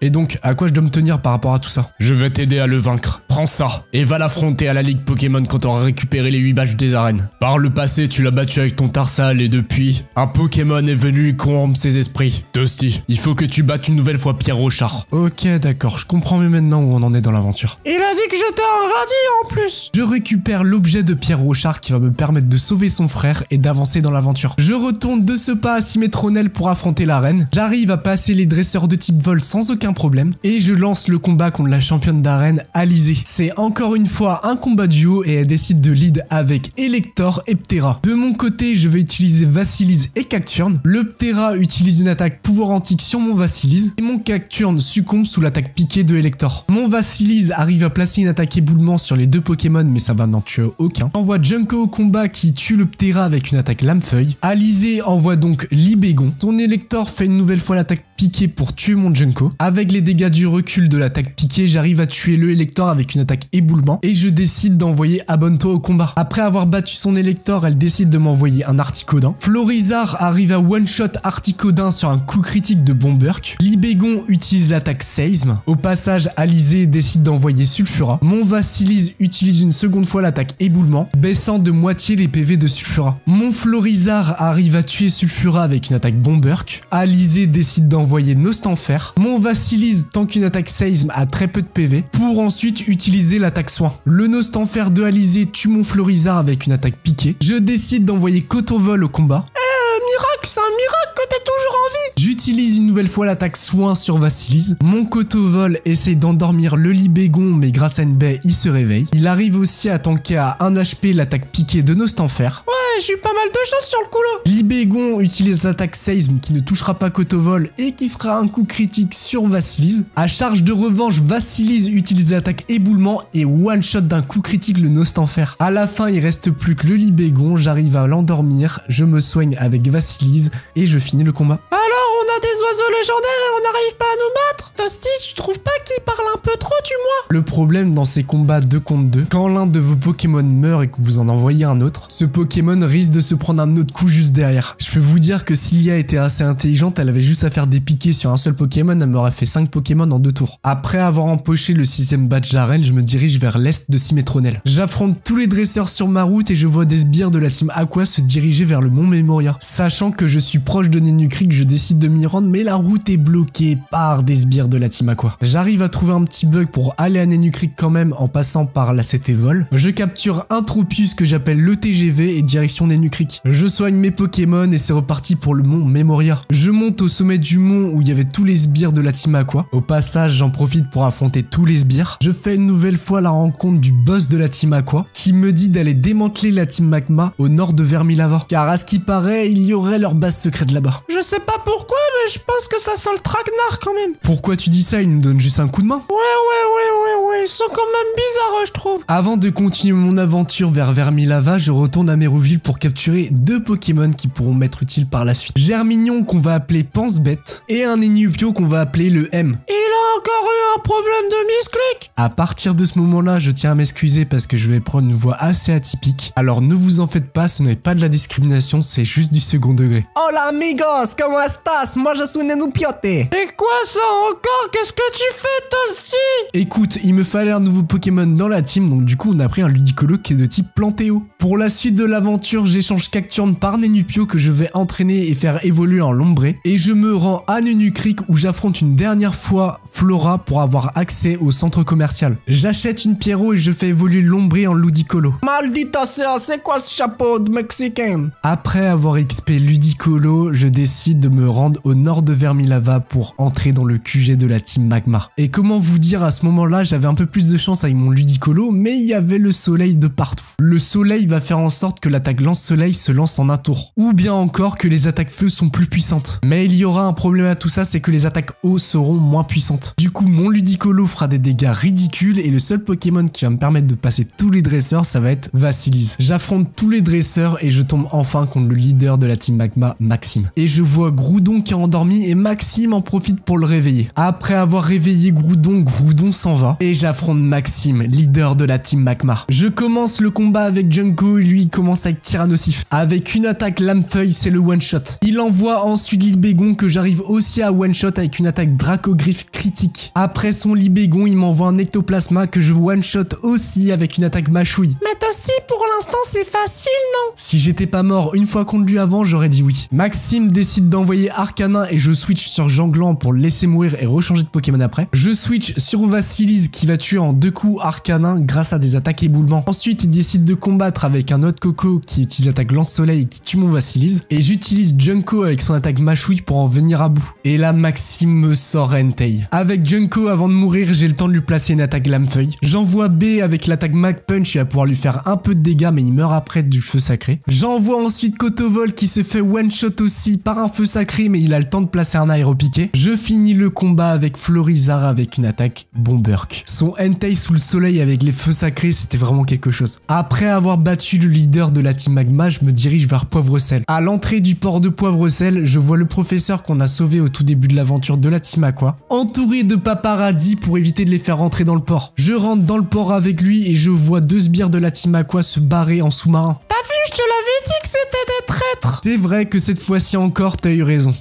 Et donc, à quoi je dois me tenir par rapport à tout ça Je vais t'aider à le vaincre. Prends ça et va l'affronter à la Ligue Pokémon quand t'auras récupéré les 8 badges des arènes. Par le passé, tu l'as battu avec ton Tarsal et depuis, un Pokémon est venu corrompre ses esprits. Toasty, il faut que tu battes une nouvelle fois Pierre Rochard. Ok, d'accord, je comprends mieux maintenant où on en est dans l'aventure. Il a dit que j'étais un radis en plus. Je récupère l'objet de Pierre Rochard qui va me permettre de sauver son frère et d'avancer dans l'aventure. Je retourne de ce pas à Symétronel pour affronter l'arène. J'arrive à passer les dresseurs de type vol sans aucun problème et je lance le combat contre la championne d'arène Alizé. C'est encore une fois un combat duo et elle décide de lead avec Elector et Ptera. De mon côté, je vais utiliser Vassilise et Cacturne. Le Ptera utilise une attaque pouvoir antique sur mon Vassilise et mon Cacturne succombe sous l'attaque piquée de Elector. Mon Vassilise arrive à placer une attaque éboulement sur les deux Pokémon mais ça va n'en tuer aucun. Envoie Junko au combat qui tue le Ptera avec une attaque lame-feuille. Alizé envoie donc Libégon. Son Elector fait une nouvelle fois l'attaque pour tuer mon Junko. Avec les dégâts du recul de l'attaque piquée, j'arrive à tuer le Elector avec une attaque éboulement et je décide d'envoyer Abonto au combat. Après avoir battu son Elector, elle décide de m'envoyer un Articodin. Florizard arrive à one-shot Articodin sur un coup critique de Bomberk. Libégon utilise l'attaque Seisme. Au passage, Alizé décide d'envoyer Sulfura. Mon Vassilise utilise une seconde fois l'attaque éboulement, baissant de moitié les PV de Sulfura. Mon Florizard arrive à tuer Sulfura avec une attaque Bomberk. Alizé décide d'envoyer Nostanfer. Mon Vassilise tank une attaque Seisme à très peu de PV pour ensuite utiliser l'attaque soin. Le Nostanfer de Alizé tue mon Florizard avec une attaque piquée. Je décide d'envoyer Cotovol au combat. Euh, miracle, c'est un miracle que t'es toujours en vie. J'utilise une nouvelle fois l'attaque soin sur Vassilise. Mon Cotovol essaye d'endormir le Libégon, mais grâce à une baie, il se réveille. Il arrive aussi à tanker à 1 HP l'attaque piquée de Nostanfer. Ouais, j'ai eu pas mal de choses sur le coup là. Libégon utilise l'attaque Seisme qui ne touchera pas Cotovol et qui sera un coup critique sur Vassilise. À charge de revanche, Vassilise utilise l'attaque éboulement et one shot d'un coup critique le Nostanfer. À la fin, il reste plus que le Libégon, j'arrive à l'endormir, je me soigne avec Vassilise et je finis le combat. Alors, on a des oiseaux légendaires et on n'arrive pas à nous battre Toasty, tu trouves pas qu'il parle un peu trop, tu moi Le problème dans ces combats 2 contre 2, quand l'un de vos Pokémon meurt et que vous en envoyez un autre, ce Pokémon risque de se prendre un autre coup juste derrière. Je peux vous dire que si l'IA était assez intelligente, elle avait juste à faire des piquets sur un seul Pokémon, elle m'aurait fait 5 Pokémon en deux tours. Après avoir empoché le 6ème badge d'arène, je me dirige vers l'est de Symétronel. J'affronte tous les dresseurs sur ma route et je vois des sbires de la team Aqua se diriger vers le mont Memoria. Sachant que je suis proche de Nenukrik, je décide de m'y mais la route est bloquée par des sbires de la team Aqua. J'arrive à trouver un petit bug pour aller à Nenukrik quand même en passant par la CT Vol. Je capture un Tropius que j'appelle le TGV et direction Nenukrik. Je soigne mes Pokémon et c'est reparti pour le mont Memoria. Je monte au sommet du mont où il y avait tous les sbires de la team Aqua. Au passage, j'en profite pour affronter tous les sbires. Je fais une nouvelle fois la rencontre du boss de la team Aqua qui me dit d'aller démanteler la team Magma au nord de Vermilava. Car à ce qui paraît, il y aurait leur base secrète là-bas. Je sais pas pourquoi, mais je pense que ça sent le traquenard quand même. Pourquoi tu dis ça? Il nous donne juste un coup de main Ouais, ouais, ouais, ouais, ouais, ils sont quand même bizarres, je trouve. Avant de continuer mon aventure vers Vermilava, je retourne à Méroville pour capturer deux Pokémon qui pourront m'être utiles par la suite. Germignon qu'on va appeler Pense-Bête et un Enupio qu'on va appeler le M. Il a encore eu un problème de misclick À partir de ce moment-là, je tiens à m'excuser parce que je vais prendre une voix assez atypique. Alors ne vous en faites pas, ce n'est pas de la discrimination, c'est juste du second degré. Hola amigos, ¿cómo estás? Moi je suis Nenupiote. Et quoi ça encore? Qu'est-ce que tu fais, Toasty Écoute, il me fallait un nouveau Pokémon dans la team, donc du coup on a pris un Ludicolo qui est de type Plantéo. Pour la suite de l'aventure, j'échange Cacturne par Nenupio que je vais entraîner et faire évoluer en Lombré. Et je me rends à Nenu Creek où j'affronte une dernière fois Flora pour avoir accès au centre commercial. J'achète une Pierrot et je fais évoluer Lombré en Ludicolo. Maldita sea, c'est quoi ce chapeau de mexicain? Après avoir XP Ludicolo, je décide de me rendre au nord de Vermilava pour entrer dans le QG de la team Magma. Et comment vous dire, à ce moment-là, j'avais un peu plus de chance avec mon Ludicolo, mais il y avait le soleil de partout. Le soleil va faire en sorte que l'attaque lance-soleil se lance en un tour. Ou bien encore que les attaques feu sont plus puissantes. Mais il y aura un problème à tout ça, c'est que les attaques eau seront moins puissantes. Du coup, mon Ludicolo fera des dégâts ridicules et le seul Pokémon qui va me permettre de passer tous les dresseurs, ça va être Vassilis. J'affronte tous les dresseurs et je tombe enfin contre le leader de la team Magma, Maxime. Et je vois Groudon qui est endormi et Maxime en profite pour le réveiller. Après avoir réveillé Groudon, Groudon s'en va et j'affronte Maxime, leader de la team Magma. Je commence le combat avec Junko et lui commence avec Tyrannosif. Avec une attaque lame-feuille, c'est le one-shot. Il envoie ensuite Libégon que j'arrive aussi à one-shot avec une attaque Dracogriffe critique. Après son Libégon, il m'envoie un Ectoplasma que je one-shot aussi avec une attaque Machouille. Mais Toasty, pour l'instant, c'est facile, non? Si j'étais pas mort une fois contre lui avant, j'aurais dit oui. Maxime décide d'envoyer Arcanin et je switch sur Janglan pour le laisser mourir et rechanger de Pokémon après. Je switch sur Vassilis qui va tuer en deux coups Arcanin grâce à des attaques éboulements. Ensuite, il décide de combattre avec un autre Coco qui utilise l'attaque lance-soleil et qui tue mon Vassilis. Et j'utilise Junko avec son attaque Machouille pour en venir à bout. Et là, Maxime me sort Entei. Avec Junko, avant de mourir, j'ai le temps de lui placer une attaque lame-feuille. J'envoie B avec l'attaque Mag Punch, il va pouvoir lui faire un peu de dégâts, mais il meurt après du feu sacré. J'envoie ensuite Kotovol qui se fait one-shot aussi par un feu sacré, mais il a le temps de placer un aéropiqué. Je finis le combat avec Florizar avec une attaque Bomberk. Son Entei sous le soleil avec les feux sacrés, c'était vraiment quelque chose. Après avoir battu le leader de la team Magma, je me dirige vers Poivre-Sel. À l'entrée du port de Poivre-Sel, je vois le professeur qu'on a sauvé au tout début de l'aventure de la team Aqua, entouré de paparazzi pour éviter de les faire rentrer dans le port. Je rentre dans le port avec lui et je vois deux sbires de la team Aqua se barrer en sous-marin. T'as vu, je te l'avais dit que c'était des traîtres C'est vrai que cette fois-ci encore, t'as eu raison.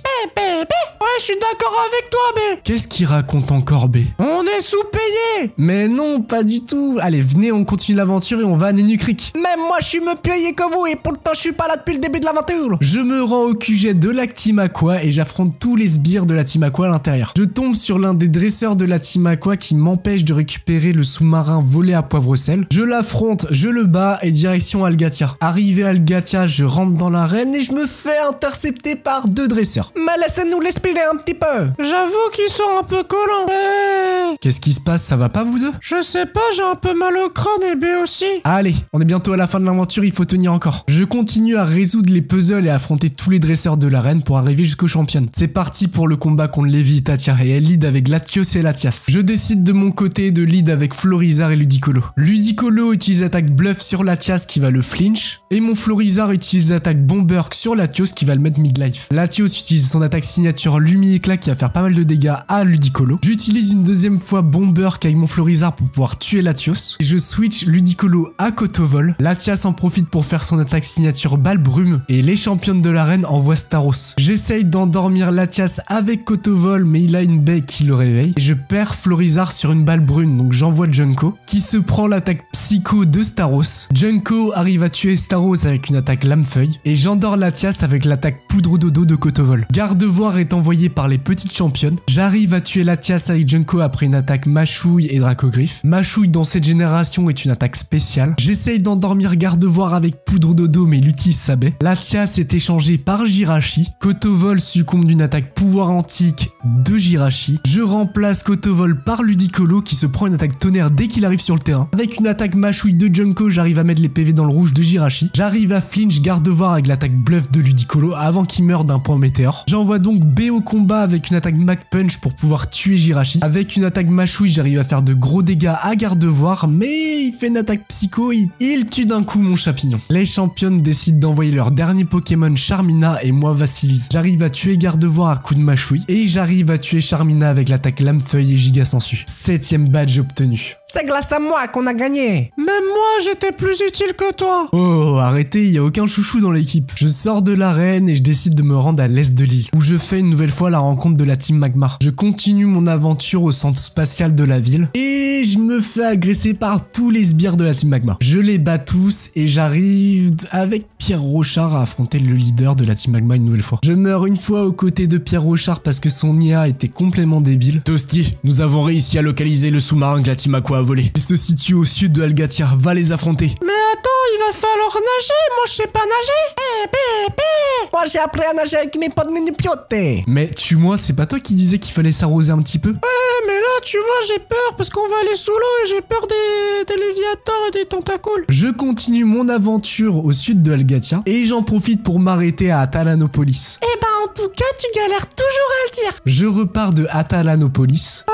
Je suis d'accord avec toi, bé Qu'est-ce qu'il raconte encore, B? On est sous-payé Mais non, pas du tout. Allez, venez, on continue l'aventure et on va à Nenu Creek. Même moi je suis me payé que vous et pourtant je suis pas là depuis le début de l'aventure. Je me rends au QG de la Team Aqua et j'affronte tous les sbires de la Team Aqua à l'intérieur. Je tombe sur l'un des dresseurs de la Team Aqua qui m'empêche de récupérer le sous-marin volé à Poivre-Sel. Je l'affronte, je le bats et direction Algatia. Arrivé à Algatia, je rentre dans l'arène et je me fais intercepter par deux dresseurs. Mais laissez-nous l'expliquer un petit peu. J'avoue qu'ils sont un peu collants. Bé Qu'est-ce qui se passe? Ça va pas vous deux? Je sais pas, j'ai un peu mal au crâne et B aussi. Allez, on est bientôt à la fin de l'aventure, il faut tenir encore. Je continue à résoudre les puzzles et à affronter tous les dresseurs de l'arène pour arriver jusqu'au champion. C'est parti pour le combat contre Levi Tatia et elle lead avec Latios et Latias. Je décide de mon côté de lead avec Florizar et Ludicolo. Ludicolo utilise attaque bluff sur Latias qui va le flinch et mon Florizar utilise attaque bomberk sur Latios qui va le mettre midlife. Latios utilise son attaque signature Lumi-éclat qui va faire pas mal de dégâts à Ludicolo. J'utilise une deuxième fois bomberk avec mon Florizar pour pouvoir tuer Latios et je switch Ludicolo à Kotovol. Latias en profite pour faire son attaque signature balle brume et les championnes de l'arène envoient Staros. J'essaye d'endormir Latias avec Kotovol mais il a une baie qui le réveille et je perds Florizar sur une balle brune donc j'envoie Junko qui se prend l'attaque psycho de Staros. Junko arrive à tuer Staros avec une attaque lame-feuille et j'endors Latias avec l'attaque poudre dodo de Kotovol. Gardevoir est envoyé par les petites championnes. J'arrive à tuer Latias avec Junko après une attaque Machouille et Dracogriffe. Machouille dans cette génération est une attaque spéciale. J'essaye d'endormir Gardevoir avec poudre dodo mais il utilise sa baie. Latias est échangé par Jirachi. Kotovol succombe d'une attaque pouvoir antique de Jirachi. Je remplace Kotovol par Ludicolo qui se prend une attaque tonnerre dès qu'il arrive sur le terrain. Avec une attaque machouille de Junko, j'arrive à mettre les PV dans le rouge de Jirachi. J'arrive à flinch Gardevoir avec l'attaque bluff de Ludicolo avant qu'il meure d'un point météore. J'envoie donc B au combat avec une attaque Mac Punch pour pouvoir tuer Jirachi. Avec une attaque Mashui, j'arrive à faire de gros dégâts à Gardevoir, mais il fait une attaque Psycho, il, il tue d'un coup mon champignon. Les championnes décident d'envoyer leur dernier Pokémon Charmina et moi Vassilis. J'arrive à tuer Gardevoir à coup de Mashui, et j'arrive à tuer Charmina avec l'attaque Lamefeuille et Giga Sensu. Septième badge obtenu. C'est grâce à moi qu'on a gagné. Même moi, j'étais plus utile que toi. Oh, arrêtez, il y a aucun chouchou dans l'équipe. Je sors de l'arène et je décide de me rendre à l'est de l'île, où je fais une nouvelle fois la rencontre de la team Magmar. Je continue mon aventure au centre spatial de la ville, et je me fais agresser par tous les sbires de la team Magmar. Je les bats tous, et j'arrive avec Pierre Rochard à affronter le leader de la team Magma une nouvelle fois. Je meurs une fois aux côtés de Pierre Rochard parce que son Mia était complètement débile. Toasty, nous avons réussi à localiser le sous-marin que la team Aqua a volé. Il se situe au sud de Algatia, va les affronter. Mais attends, il va falloir nager. Moi, je sais pas nager. Eh, bé, bé. Moi, j'ai appris à nager avec mes potes minipiotés. Mais tue-moi, c'est pas toi qui disais qu'il fallait s'arroser un petit peu? Ouais, mais là, tu vois, j'ai peur parce qu'on va aller sous l'eau et j'ai peur des, des léviathans et des tentacules. Je continue mon aventure au sud de Algatia et j'en profite pour m'arrêter à Atalanopolis. Eh ben, en tout cas, tu galères toujours à le dire. Je repars de Atalanopolis. Ah,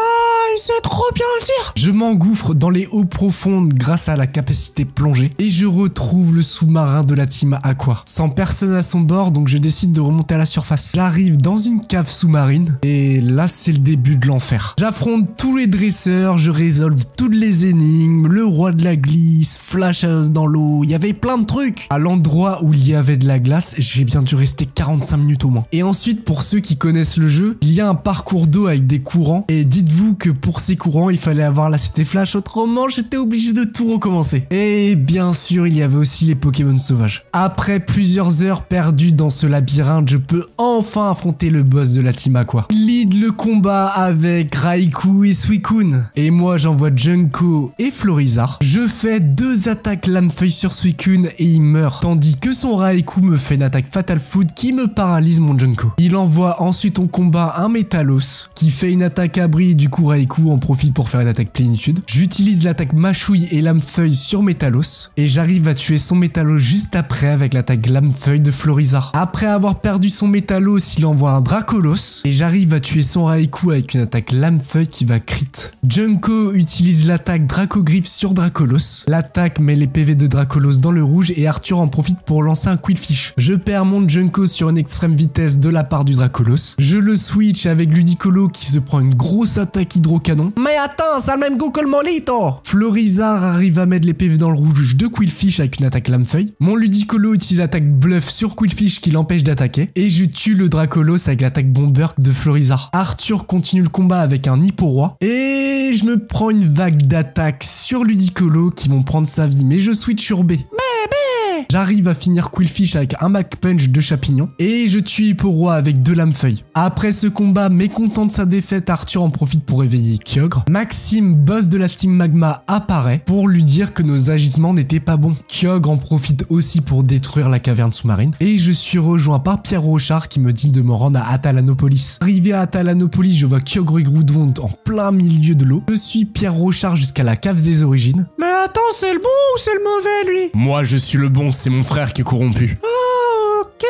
il sait trop bien le dire. Je m'engouffre dans les eaux profondes grâce à la capacité plongée et je retrouve le sous-marin de la team Aqua. Sans personne à son bord, donc je décide de remonter à la surface. J'arrive dans une cave sous-marine et là c'est le début de l'enfer. J'affronte tous les dresseurs, je résolve toutes les énigmes, le roi de la glisse, Flash dans l'eau, il y avait plein de trucs. À l'endroit où il y avait de la glace, j'ai bien dû rester 45 minutes au moins. Et ensuite, pour ceux qui connaissent le jeu, il y a un parcours d'eau avec des courants et dites-vous que pour ces courants, il fallait avoir la cité flash, autrement j'étais obligé de tout recommencer. Et bien sûr, il y avait aussi les Pokémon sauvages. Après plusieurs heures perdues dans ce labyrinthe, je peux enfin affronter le boss de la team Aqua. Il lead le combat avec Raikou et Suicune. Et moi, j'envoie Junko et Florizard. Je fais deux attaques lame-feuille sur Suicune et il meurt. Tandis que son Raikou me fait une attaque Fatal Food qui me paralyse mon Junko. Il envoie ensuite en combat un Metalos qui fait une attaque abri du coup Raikou en profite pour faire une attaque plénitude. J'utilise l'attaque Machouille et lame-feuille sur Metalos et j'arrive à tuer son Metalos juste après avec l'attaque lame-feuille de Florizard. Après avoir perdu son Metalos, il envoie un Dracolos et j'arrive à tuer son Raikou avec une attaque lame-feuille qui va crit. Junko utilise l'attaque Dracogriffe sur Dracolos. L'attaque met les PV de Dracolos dans le rouge et Arthur en profite pour lancer un Quillfish. Je perds mon Junko sur une extrême vitesse de la part du Dracolos. Je le switch avec Ludicolo qui se prend une grosse attaque hydrocanon. Mais attends, ça a le même goût que le molito. Florizard arrive à mettre les PV dans le rouge de Quillfish avec une attaque lame-feuille. Mon Ludicolo utilise l'attaque Bluff sur Quillfish qui l'empêche d'attaquer. Et je tue le Dracolos avec l'attaque Bomber de Florizard. Arthur continue le combat avec un Hippo. Et je me prends une vague d'attaques sur Ludicolo qui vont prendre sa vie. Mais je switch sur B. J'arrive à finir Quillfish avec un Mac Punch de Chapignon et je tue Hippo Roi avec deux lames feuilles. Après ce combat, mécontent de sa défaite, Arthur en profite pour réveiller Kyogre. Maxime, boss de la team Magma, apparaît pour lui dire que nos agissements n'étaient pas bons. Kyogre en profite aussi pour détruire la caverne sous-marine et je suis rejoint par Pierre Rochard qui me dit de me rendre à Atalanopolis. Arrivé à Atalanopolis, je vois Kyogre et Groudon en plein milieu de l'eau. Je suis Pierre Rochard jusqu'à la cave des origines. Mais attends, c'est le bon ou c'est le mauvais, lui? Moi, je suis le bon, c'est mon frère qui est corrompu. Ah, ok.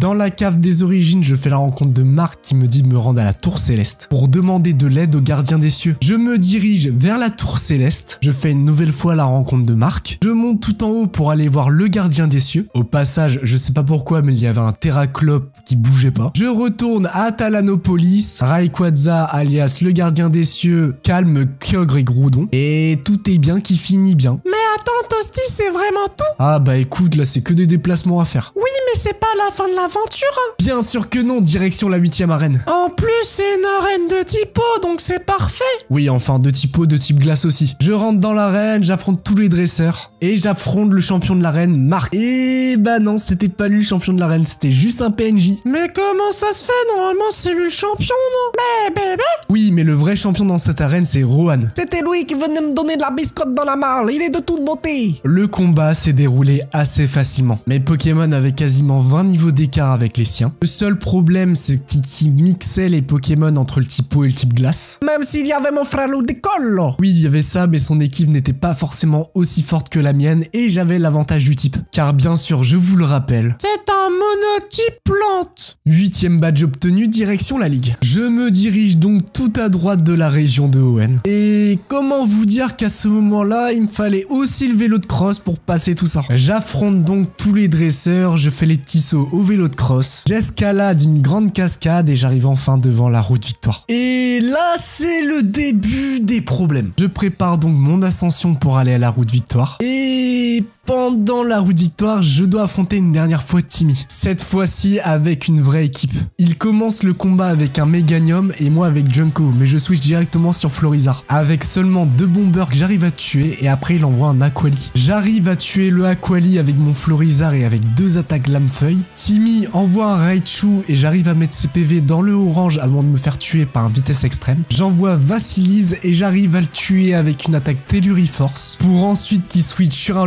Dans la cave des origines, je fais la rencontre de Marc qui me dit de me rendre à la tour céleste pour demander de l'aide au gardien des cieux. Je me dirige vers la tour céleste, je fais une nouvelle fois la rencontre de Marc, je monte tout en haut pour aller voir le gardien des cieux. Au passage, je sais pas pourquoi, mais il y avait un Terraclope qui bougeait pas. Je retourne à Talanopolis, Rayquaza alias le gardien des cieux calme Kyogre et Groudon, et tout est bien qui finit bien. Mais attends, Toasty, c'est vraiment tout? Ah bah écoute, là c'est que des déplacements à faire. Oui, mais c'est pas la fin de l'aventure. Bien sûr que non, direction la huitième arène. En plus, c'est une arène de typo, donc c'est parfait. Oui, enfin, de type eau, de type glace aussi. Je rentre dans l'arène, j'affronte tous les dresseurs. Et j'affronte le champion de l'arène, Marc. Et bah non, c'était pas lui le champion de l'arène, c'était juste un PNJ. Mais comment ça se fait? Normalement, c'est lui le champion, non? Mais bébé Oui, mais le vrai champion dans cette arène, c'est Rohan. C'était lui qui venait me donner de la biscotte dans la marle. Il est de toute beauté. Le combat s'est déroulé assez facilement. Mes Pokémon avaient quasiment 20 niveaux d'écart avec les siens. Le seul problème, c'est qu'il mixait les Pokémon entre le type eau et le type glace. Même s'il y avait mon frère Ludicolo. Oui, il y avait ça, mais son équipe n'était pas forcément aussi forte que la mienne et j'avais l'avantage du type. Car bien sûr, je vous le rappelle, C'est un monotype plante. Huitième badge obtenu, direction la ligue. Je me dirige donc tout à droite de la région de Owen. Et comment vous dire qu'à ce moment-là, il me fallait aussi le vélo de cross pour passer tout ça. J'affronte donc tous les dresseurs, je fais les petits sauts au vélo de cross, j'escalade une grande cascade et j'arrive enfin devant la route victoire. Et là, c'est le début des problèmes. Je prépare donc mon ascension pour aller à la route victoire. Et pendant la route victoire, je dois affronter une dernière fois Timmy. Cette fois-ci avec une vraie équipe. Il commence le combat avec un Meganium et moi avec Junko, mais je switch directement sur Florizard. Avec seulement deux bombers que j'arrive à tuer et après il envoie un Aquali. J'arrive à tuer le Aquali avec mon Florizard et avec deux attaques lame-feuille. Timmy envoie un Raichu et j'arrive à mettre ses PV dans le orange avant de me faire tuer par un vitesse extrême. J'envoie Vassilise et j'arrive à le tuer avec une attaque Telluriforce pour ensuite qu'il switch sur un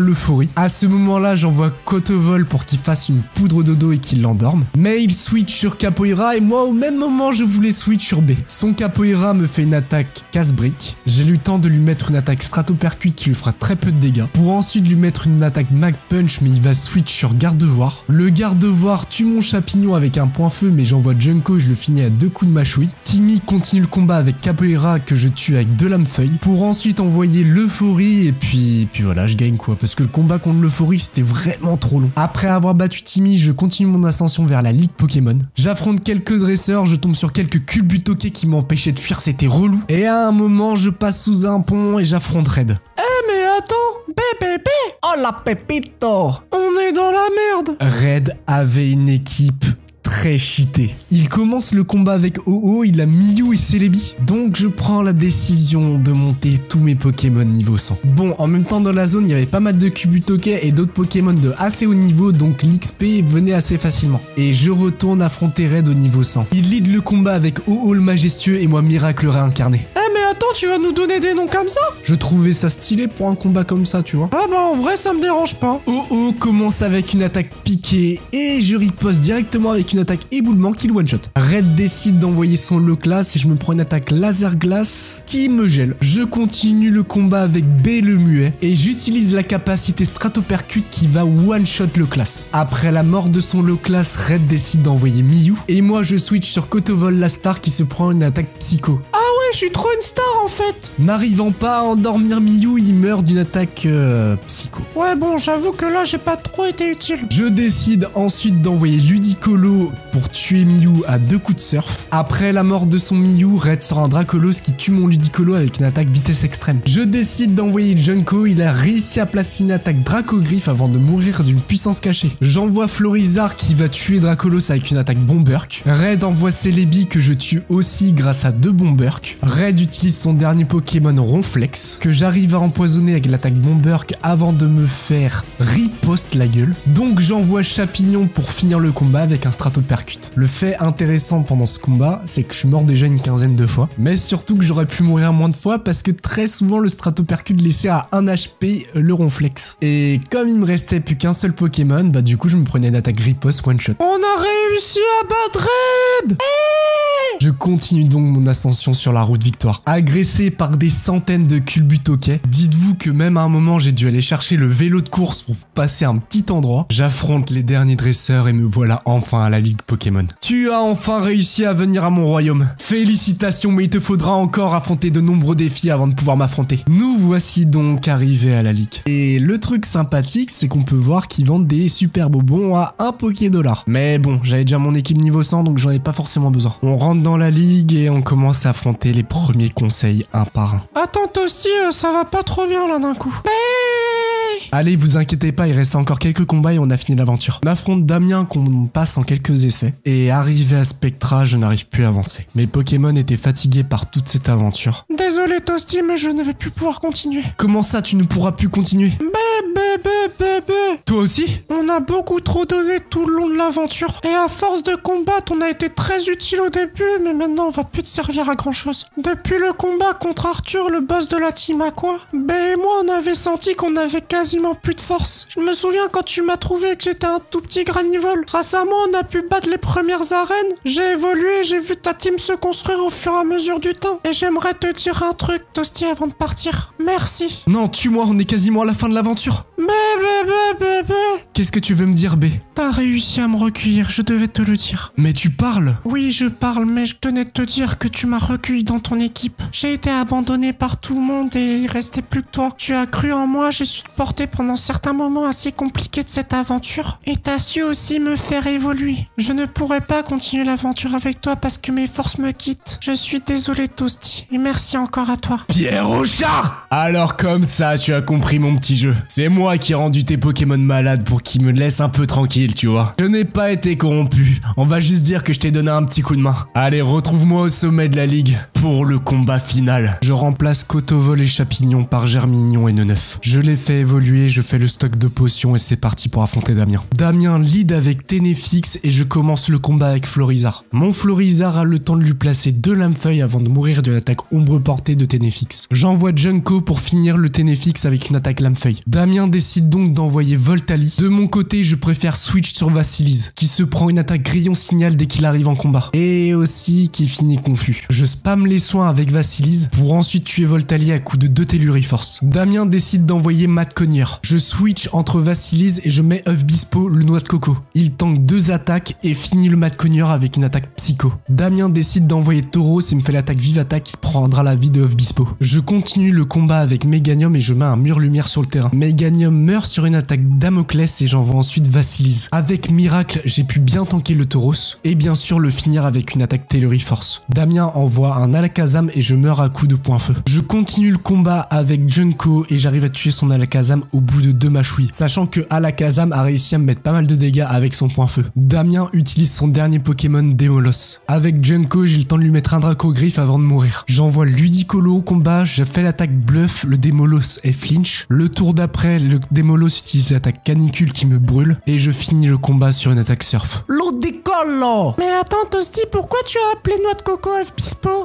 À ce moment-là, j'envoie Kotovol pour qu'il fasse une poudre de dos et qu'il l'endorme. Mais il switch sur Capoeira et moi au même moment je voulais switch sur B. Son Capoeira me fait une attaque casse-brique. J'ai eu le temps de lui mettre une attaque Stratopercuit qui lui fera très peu de dégâts. Pour ensuite lui mettre une attaque Mag Punch mais il va switch sur Gardevoir. Le Gardevoir tue mon Chapignon avec un point feu mais j'envoie Junko et je le finis à deux coups de machouille. Timmy continue le combat avec Capoeira que je tue avec deux lames feuilles. Pour ensuite envoyer l'euphorie et puis, puis voilà je gagne quoi parce que le combat contre l'euphorie c'était vraiment trop long. Après avoir battu Timmy je continue mon ascension vers la ligue Pokémon. J'affronte quelques dresseurs, je tombe sur quelques culbutoquets qui m'empêchaient de fuir, c'était relou. Et à un moment je passe sous un pont et j'affronte Red. Eh mais attends, bébé, Oh la Pepito. on est dans la merde. Red avait une équipe très cheatée. Il commence le combat avec OO, il a Miyu et Celebi. Donc je prends la décision de monter tous mes Pokémon niveau 100. Bon, en même temps dans la zone, il y avait pas mal de Kubutoke et d'autres Pokémon de assez haut niveau, donc l'XP venait assez facilement. Et je retourne affronter Red au niveau 100. Il lead le combat avec OO le majestueux et moi Miracle réincarné. Eh mais attends, tu vas nous donner des noms comme ça? Je trouvais ça stylé pour un combat comme ça, tu vois. Ah bah en vrai ça me dérange pas. OO commence avec une attaque piquée et je riposte directement avec une attaque éboulement qui le one shot. Red décide d'envoyer son low class et je me prends une attaque laser glace qui me gèle. Je continue le combat avec B le muet et j'utilise la capacité stratopercute qui va one shot le class. Après la mort de son low class, Red décide d'envoyer Miyu et moi je switch sur Kotovol la star qui se prend une attaque psycho. Ah ouais, je suis trop une star en fait. N'arrivant pas à endormir Miyu, il meurt d'une attaque euh, psycho. Ouais bon, j'avoue que là j'ai pas trop été utile. Je décide ensuite d'envoyer Ludicolo pour tuer Miyu à deux coups de surf. Après la mort de son Miyu, Red sort un Dracolos qui tue mon Ludicolo avec une attaque vitesse extrême. Je décide d'envoyer Junko, il a réussi à placer une attaque Dracogriffe avant de mourir d'une puissance cachée. J'envoie Florizard qui va tuer Dracolos avec une attaque Bomberk. Red envoie Celebi que je tue aussi grâce à deux Bomberk. Red utilise son dernier Pokémon Ronflex que j'arrive à empoisonner avec l'attaque Bomberk avant de me faire riposte la gueule. Donc j'envoie Chapignon pour finir le combat avec un Stratopercute. Le fait intéressant pendant ce combat, c'est que je suis mort déjà une quinzaine de fois, mais surtout que j'aurais pu mourir moins de fois parce que très souvent le Stratopercute laissait à 1 HP le Ronflex. Et comme il me restait plus qu'un seul Pokémon, bah du coup je me prenais une attaque riposte one shot. On a réussi à battre Red Je continue donc mon ascension sur la route victoire. Agressé par des centaines de culbutoquets, dites-vous que même à un moment j'ai dû aller chercher le vélo de course pour passer un petit endroit. J'affronte les derniers dresseurs et me voilà enfin à la ligue Pokémon. Tu as enfin réussi à venir à mon royaume. Félicitations, mais il te faudra encore affronter de nombreux défis avant de pouvoir m'affronter. Nous voici donc arrivés à la ligue. Et le truc sympathique, c'est qu'on peut voir qu'ils vendent des super bonbons à 1 Poké dollar. Mais bon, j'avais déjà mon équipe niveau 100 donc j'en ai pas forcément besoin. On rentre dans la ligue et on commence à affronter les premiers conseils un par un. Attends Toasty, euh, ça va pas trop bien là d'un coup. Allez, vous inquiétez pas, il reste encore quelques combats et on a fini l'aventure. On affronte Damien qu'on passe en quelques essais. Et arrivé à Spectra, je n'arrive plus à avancer. Mes Pokémon étaient fatigués par toute cette aventure. Désolé Toasty, mais je ne vais plus pouvoir continuer. Comment ça, tu ne pourras plus continuer? Bébé, bébé, bébé. Toi aussi On a beaucoup trop donné tout le long de l'aventure. Et à force de combattre, on a été très utile au début, mais maintenant on va plus te servir à grand chose. Depuis le combat contre Arthur, le boss de la team Aqua, Ben et moi on avait senti qu'on avait quasiment plus de force. Je me souviens quand tu m'as trouvé que j'étais un tout petit granivole. Grâce à moi, on a pu battre les premières arènes. J'ai évolué, j'ai vu ta team se construire au fur et à mesure du temps. Et j'aimerais te dire un truc, Toasty, avant de partir. Merci. Non, tue-moi, on est quasiment à la fin de l'aventure. Mais, bébé, Qu'est-ce que tu veux me dire, B? T'as réussi à me recueillir, je devais te le dire. Mais tu parles Oui, je parle, mais je tenais de te dire que tu m'as recueilli dans ton équipe. J'ai été abandonné par tout le monde et il restait plus que toi. Tu as cru en moi, j'ai su te porter pendant certains moments assez compliqués de cette aventure. Et t'as su aussi me faire évoluer. Je ne pourrais pas continuer l'aventure avec toi parce que mes forces me quittent. Je suis désolé, Toasty, et merci encore à toi. Pierre chat Alors comme ça, tu as compris mon petit jeu. C'est moi qui ai rendu tes Pokémon malades pour qu'ils me laissent un peu tranquille, tu vois. Je n'ai pas été corrompu. On va juste dire que je t'ai donné un petit coup de main. Allez, retrouve-moi au sommet de la ligue pour le combat final. Je remplace Cotovol et Chapignon par Germignon et Neneuf. Je les fais évoluer, je fais le stock de potions et c'est parti pour affronter Damien. Damien lead avec Ténéfix et je commence le combat avec Florizard. Mon Florizard a le temps de lui placer deux lames-feuilles avant de mourir de l'attaque ombre portée de Ténéfix. J'envoie Junko pour finir le Ténéfix avec une attaque lame-feuille. Damien décide donc d'envoyer De mon côté, je préfère switch sur Vassilis, qui se prend une attaque grillon signal dès qu'il arrive en combat. Et aussi qui finit confus. Je spam les soins avec Vassilis pour ensuite tuer Voltali à coup de 2 Telluriforce. Damien décide d'envoyer Matt Connier. Je switch entre Vassilis et je mets Œuf Bispo le noix de coco. Il tank deux attaques et finit le Matt Connier avec une attaque psycho. Damien décide d'envoyer Tauros et me fait l'attaque vive attaque qui prendra la vie de Œuf Bispo. Je continue le combat avec Meganium et je mets un mur lumière sur le terrain. Meganium meurt sur une attaque Damoclès et j'envoie ensuite Vassilis. Avec Miracle, j'ai pu bien tanker le Tauros et bien sûr le finir avec une attaque Telluriforce. Damien envoie un Alakazam et je meurs à coup de point feu. Je continue le combat avec Junko et j'arrive à tuer son Alakazam au bout de deux mâchouilles, sachant que Alakazam a réussi à me mettre pas mal de dégâts avec son point feu. Damien utilise son dernier Pokémon Démolos. Avec Junko, j'ai le temps de lui mettre un Draco Griffe avant de mourir. J'envoie Ludicolo au combat, je fais l'attaque bluff, le Démolos est flinch. Le tour d'après, le Démolos utilise l'attaque canicule qui me brûle et je finis le combat sur une attaque surf. Là Mais attends, Toasty, pourquoi tu as appelé Noix de Coco F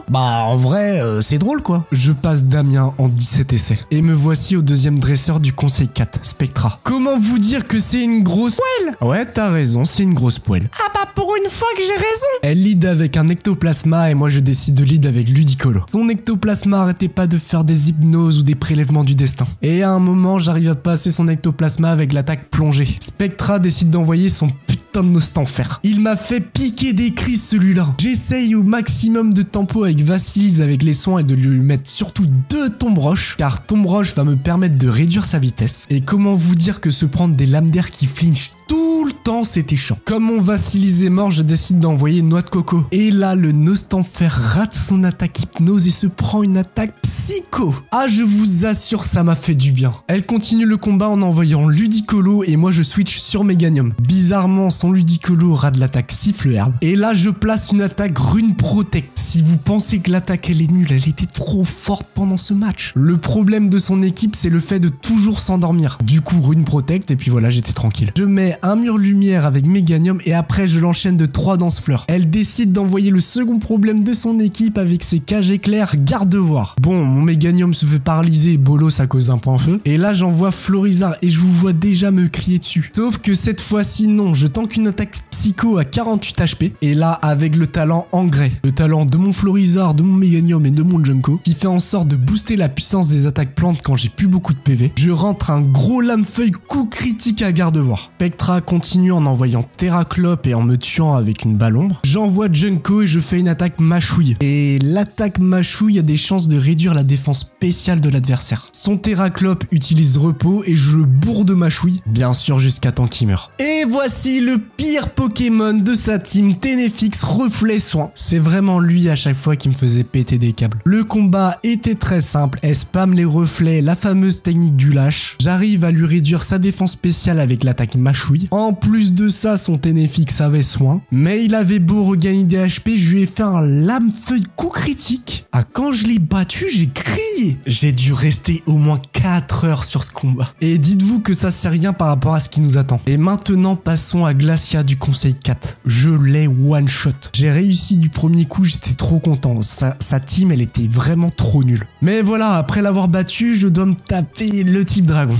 Bah en vrai, euh, c'est drôle quoi. Je passe Damien en 17 essais. Et me voici au deuxième dresseur du conseil 4, Spectra. Comment vous dire que c'est une grosse poêle Ouais, t'as raison, c'est une grosse poêle. Ah bah pour une fois que j'ai raison Elle lead avec un ectoplasma et moi je décide de lead avec Ludicolo. Son ectoplasma arrêtait pas de faire des hypnoses ou des prélèvements du destin. Et à un moment, j'arrive à passer son ectoplasma avec l'attaque plongée. Spectra décide d'envoyer son putain de nostanfer. Il m'a fait piquer des crises celui-là. J'essaye au maximum de tempo avec Vassilis avec les soins et de lui mettre surtout deux tombes roches, car tombe roche va me permettre de réduire sa vitesse. Et comment vous dire que se prendre des lames d'air qui flinchent tout le temps, c'était chiant. Comme mon Vassilis est mort, je décide d'envoyer Noix de Coco. Et là, le Nostanfer rate son attaque hypnose et se prend une attaque psycho. Ah, je vous assure, ça m'a fait du bien. Elle continue le combat en envoyant Ludicolo et moi je switch sur Meganium. Bizarrement, son Ludicolo rate l'attaque siffle herbe. Et là, je place une attaque Rune Protect. Si vous pensez que l'attaque elle est nulle, elle était trop forte pendant ce match. Le problème de son équipe, c'est le fait de toujours s'endormir. Du coup, Rune Protect et puis voilà, j'étais tranquille. Je mets un mur lumière avec Meganium et après je l'enchaîne de 3 danse fleurs. Elle décide d'envoyer le second problème de son équipe avec ses cages éclairs garde-voir. Bon, mon Meganium se fait paralyser et bolos à cause d'un point feu. Et là j'envoie Florizard et je vous vois déjà me crier dessus. Sauf que cette fois-ci non, je tank une attaque psycho à 48 HP. Et là avec le talent engrais, le talent de mon Florizard, de mon Meganium et de mon Junko, qui fait en sorte de booster la puissance des attaques plantes quand j'ai plus beaucoup de PV, je rentre un gros lame-feuille coup critique à garde-voir. Continue en envoyant Terraclope et en me tuant avec une balle ombre. J'envoie Junko et je fais une attaque mâchouille. Et l'attaque mâchouille a des chances de réduire la défense spéciale de l'adversaire. Son Terraclope utilise repos et je le bourre de mâchouille, bien sûr jusqu'à temps qu'il meure. Et voici le pire Pokémon de sa team, Ténéfix Reflet Soin. C'est vraiment lui à chaque fois qui me faisait péter des câbles. Le combat était très simple, elle spam les reflets, la fameuse technique du lâche. J'arrive à lui réduire sa défense spéciale avec l'attaque mâchouille En plus de ça, son Ténéfix avait soin. Mais il avait beau regagner des HP, je lui ai fait un lame-feuille coup critique. Ah, quand je l'ai battu, j'ai crié. J'ai dû rester au moins 4 heures sur ce combat. Et dites-vous que ça c'est rien par rapport à ce qui nous attend. Et maintenant, passons à Glacia du Conseil 4. Je l'ai one-shot. J'ai réussi du premier coup, j'étais trop content. Sa, sa team, elle était vraiment trop nulle. Mais voilà, après l'avoir battu, je dois me taper le type dragon.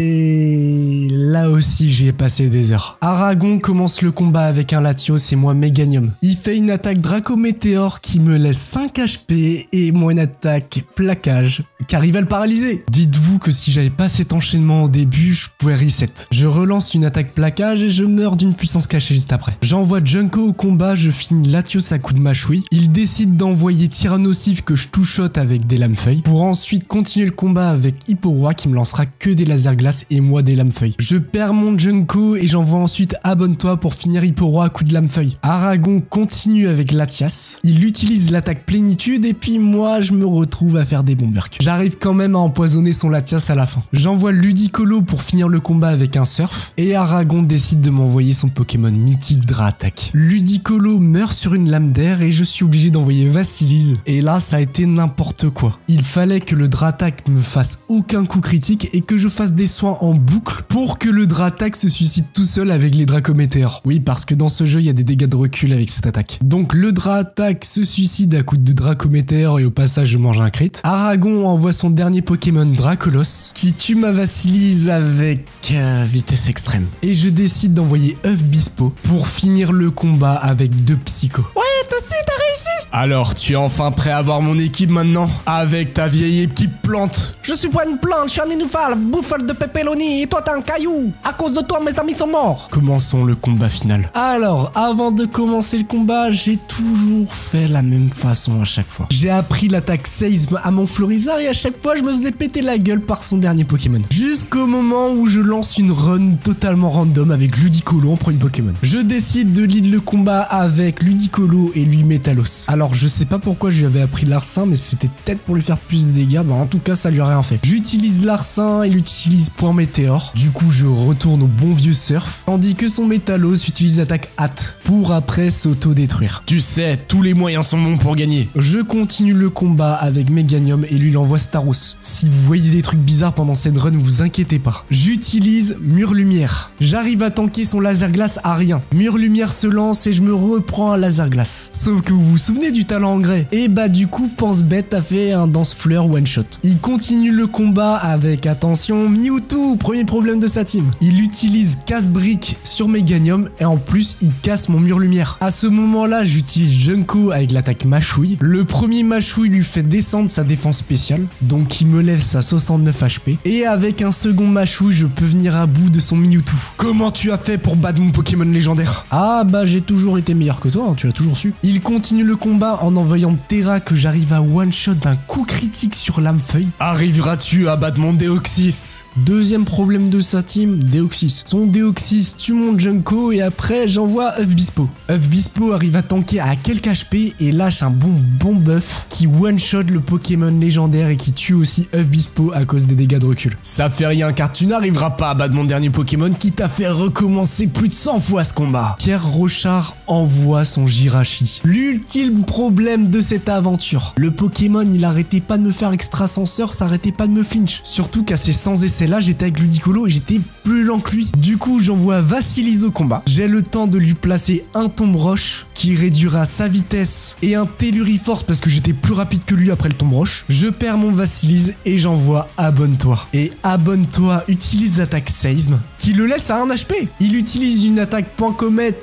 Et là aussi, j'y ai passé des heures. Aragon commence le combat avec un Latios et moi Meganium. Il fait une attaque Draco Météor qui me laisse 5 HP et moi une attaque plaquage qui arrive à le paralyser. Dites-vous que si j'avais pas cet enchaînement au début, je pouvais reset. Je relance une attaque plaquage et je meurs d'une puissance cachée juste après. J'envoie Junko au combat, je finis Latios à coup de mâchouille. Il décide d'envoyer Tyrannosif que je two-shot avec des lames feuilles pour ensuite continuer le combat avec Hipporoi qui me lancera que des lasers glaces et moi des lames feuilles. Je perds mon Junko et j'envoie ensuite Abonne-toi pour finir Hipporoi à coup de lame feuille. Aragon continue avec Latias. Il utilise l'attaque plénitude et puis moi je me retrouve à faire des bomberks. J'arrive quand même à empoisonner son Latias à la fin. J'envoie Ludicolo pour finir le combat avec un surf et Aragon décide de m'envoyer son Pokémon mythique Dratak. Ludicolo meurt sur une lame d'air et je suis obligé d'envoyer Vassilise et là ça a été n'importe quoi. Il fallait que le Dratak me fasse aucun coup critique et que je fasse des soins en boucle pour que le Dratak se suicide tout seul avec les Dracométéors. Oui, parce que dans ce jeu, il y a des dégâts de recul avec cette attaque. Donc le Dratak se suicide à coup de Dracométéor et au passage, je mange un crit. Aragon envoie son dernier Pokémon Dracolos qui tue ma Vassilise avec euh, vitesse extrême. Et je décide d'envoyer Œuf Bispo pour finir le combat avec deux Psychos. Ouais, toi aussi, t'as réussi Alors, tu es enfin prêt à voir mon équipe maintenant? Avec ta vieille équipe plante Je suis pas une plante, je suis un nénuphar, bouffeur de pepperoni, et toi t'es un caillou À cause de toi, mes amis sont morts Commençons le combat final. Alors, avant de commencer le combat, j'ai toujours fait la même façon à chaque fois. J'ai appris l'attaque Seisme à mon Florizard et à chaque fois je me faisais péter la gueule par son dernier Pokémon. Jusqu'au moment où je lance une run totalement random avec Ludicolo en premier Pokémon. Je décide de lead le combat avec Ludicolo et lui Metalos. Alors je sais pas pourquoi je lui avais appris Larcin, mais c'était peut-être pour lui faire plus de dégâts, bah en tout cas ça lui a rien fait. J'utilise Larcin, il utilise Point Météor. Du coup je retourne au bon vieux surf, tandis que son Metalos utilise attaque hâte pour après s'auto-détruire. Tu sais, tous les moyens sont bons pour gagner. Je continue le combat avec Meganium et lui il envoie Staros. Si vous voyez des trucs bizarres pendant cette run, vous inquiétez pas. J'utilise Mur Lumière. J'arrive à tanker son laser glace à rien. Mur Lumière se lance et je me reprends un laser glace. Sauf que vous vous souvenez du talent en grès. Et bah du coup, Pense Bête a fait un danse fleur one shot. Il continue le combat avec attention Mewtwo, premier problème de sa team. Il utilise casse-brique sur Meganium et en plus il casse mon mur lumière. À ce moment-là, j'utilise Junko avec l'attaque Machouille. Le premier Machouille lui fait descendre sa défense spéciale, donc il me laisse à 69 HP. Et avec un second Machouille, je peux venir à bout de son Mewtwo. Comment tu as fait pour battre mon Pokémon légendaire? Ah bah j'ai toujours été meilleur que toi, hein, tu as toujours su. Il continue le combat en envoyant Terra que j'arrive à one-shot d'un coup critique sur lame feuille. Arriveras-tu à battre mon Deoxys? Deuxième problème de sa team, Deoxys. Son Deoxys tue mon Junko et après j'envoie Œuf Bispo. Œuf Bispo arrive à tanker à quelques HP et lâche un bon bon buff qui one-shot le Pokémon légendaire et qui tue aussi Œuf Bispo à cause des dégâts de recul. Ça fait rien car tu n'arriveras pas à battre mon dernier Pokémon qui t'a fait recommencer plus de 100 fois ce combat. Pierre Rochard envoie son Jirachi. L'ultime problème de cette aventure. Le Pokémon il arrêtait pas de me faire extrasenseur, ça arrêtait pas de me flinch. Surtout qu'à ces 100 essais là j'étais avec Ludicolo et j'étais plus lent que lui. Du coup j'envoie Vassilis au combat. J'ai le temps de lui placer un tombe roche qui réduira sa vitesse et un Telluriforce parce que j'étais plus rapide que lui après le tombe roche. Je perds mon Vassilis et j'envoie Abonne-toi. Et Abonne-toi utilise l'attaque Seisme qui le laisse à 1 HP. Il utilise une attaque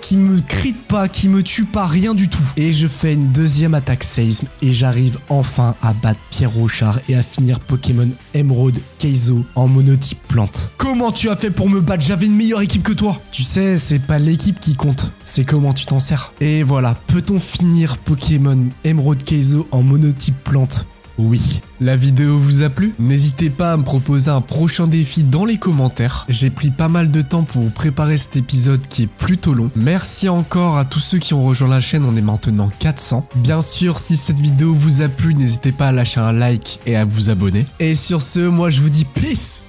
qui me crit pas, qui me tue pas, rien du tout. Et je fais une deuxième attaque Seisme et j'arrive enfin à battre Pierre Rochard et à finir Pokémon Emerald En monotype plante. Comment tu as fait pour me battre? J'avais une meilleure équipe que toi. Tu sais, c'est pas l'équipe qui compte, c'est comment tu t'en sers. Et voilà, peut-on finir Pokémon Emerald Keizo en monotype plante? Oui. La vidéo vous a plu? N'hésitez pas à me proposer un prochain défi dans les commentaires. J'ai pris pas mal de temps pour vous préparer cet épisode qui est plutôt long. Merci encore à tous ceux qui ont rejoint la chaîne, on est maintenant 400. Bien sûr, si cette vidéo vous a plu, n'hésitez pas à lâcher un like et à vous abonner. Et sur ce, moi je vous dis peace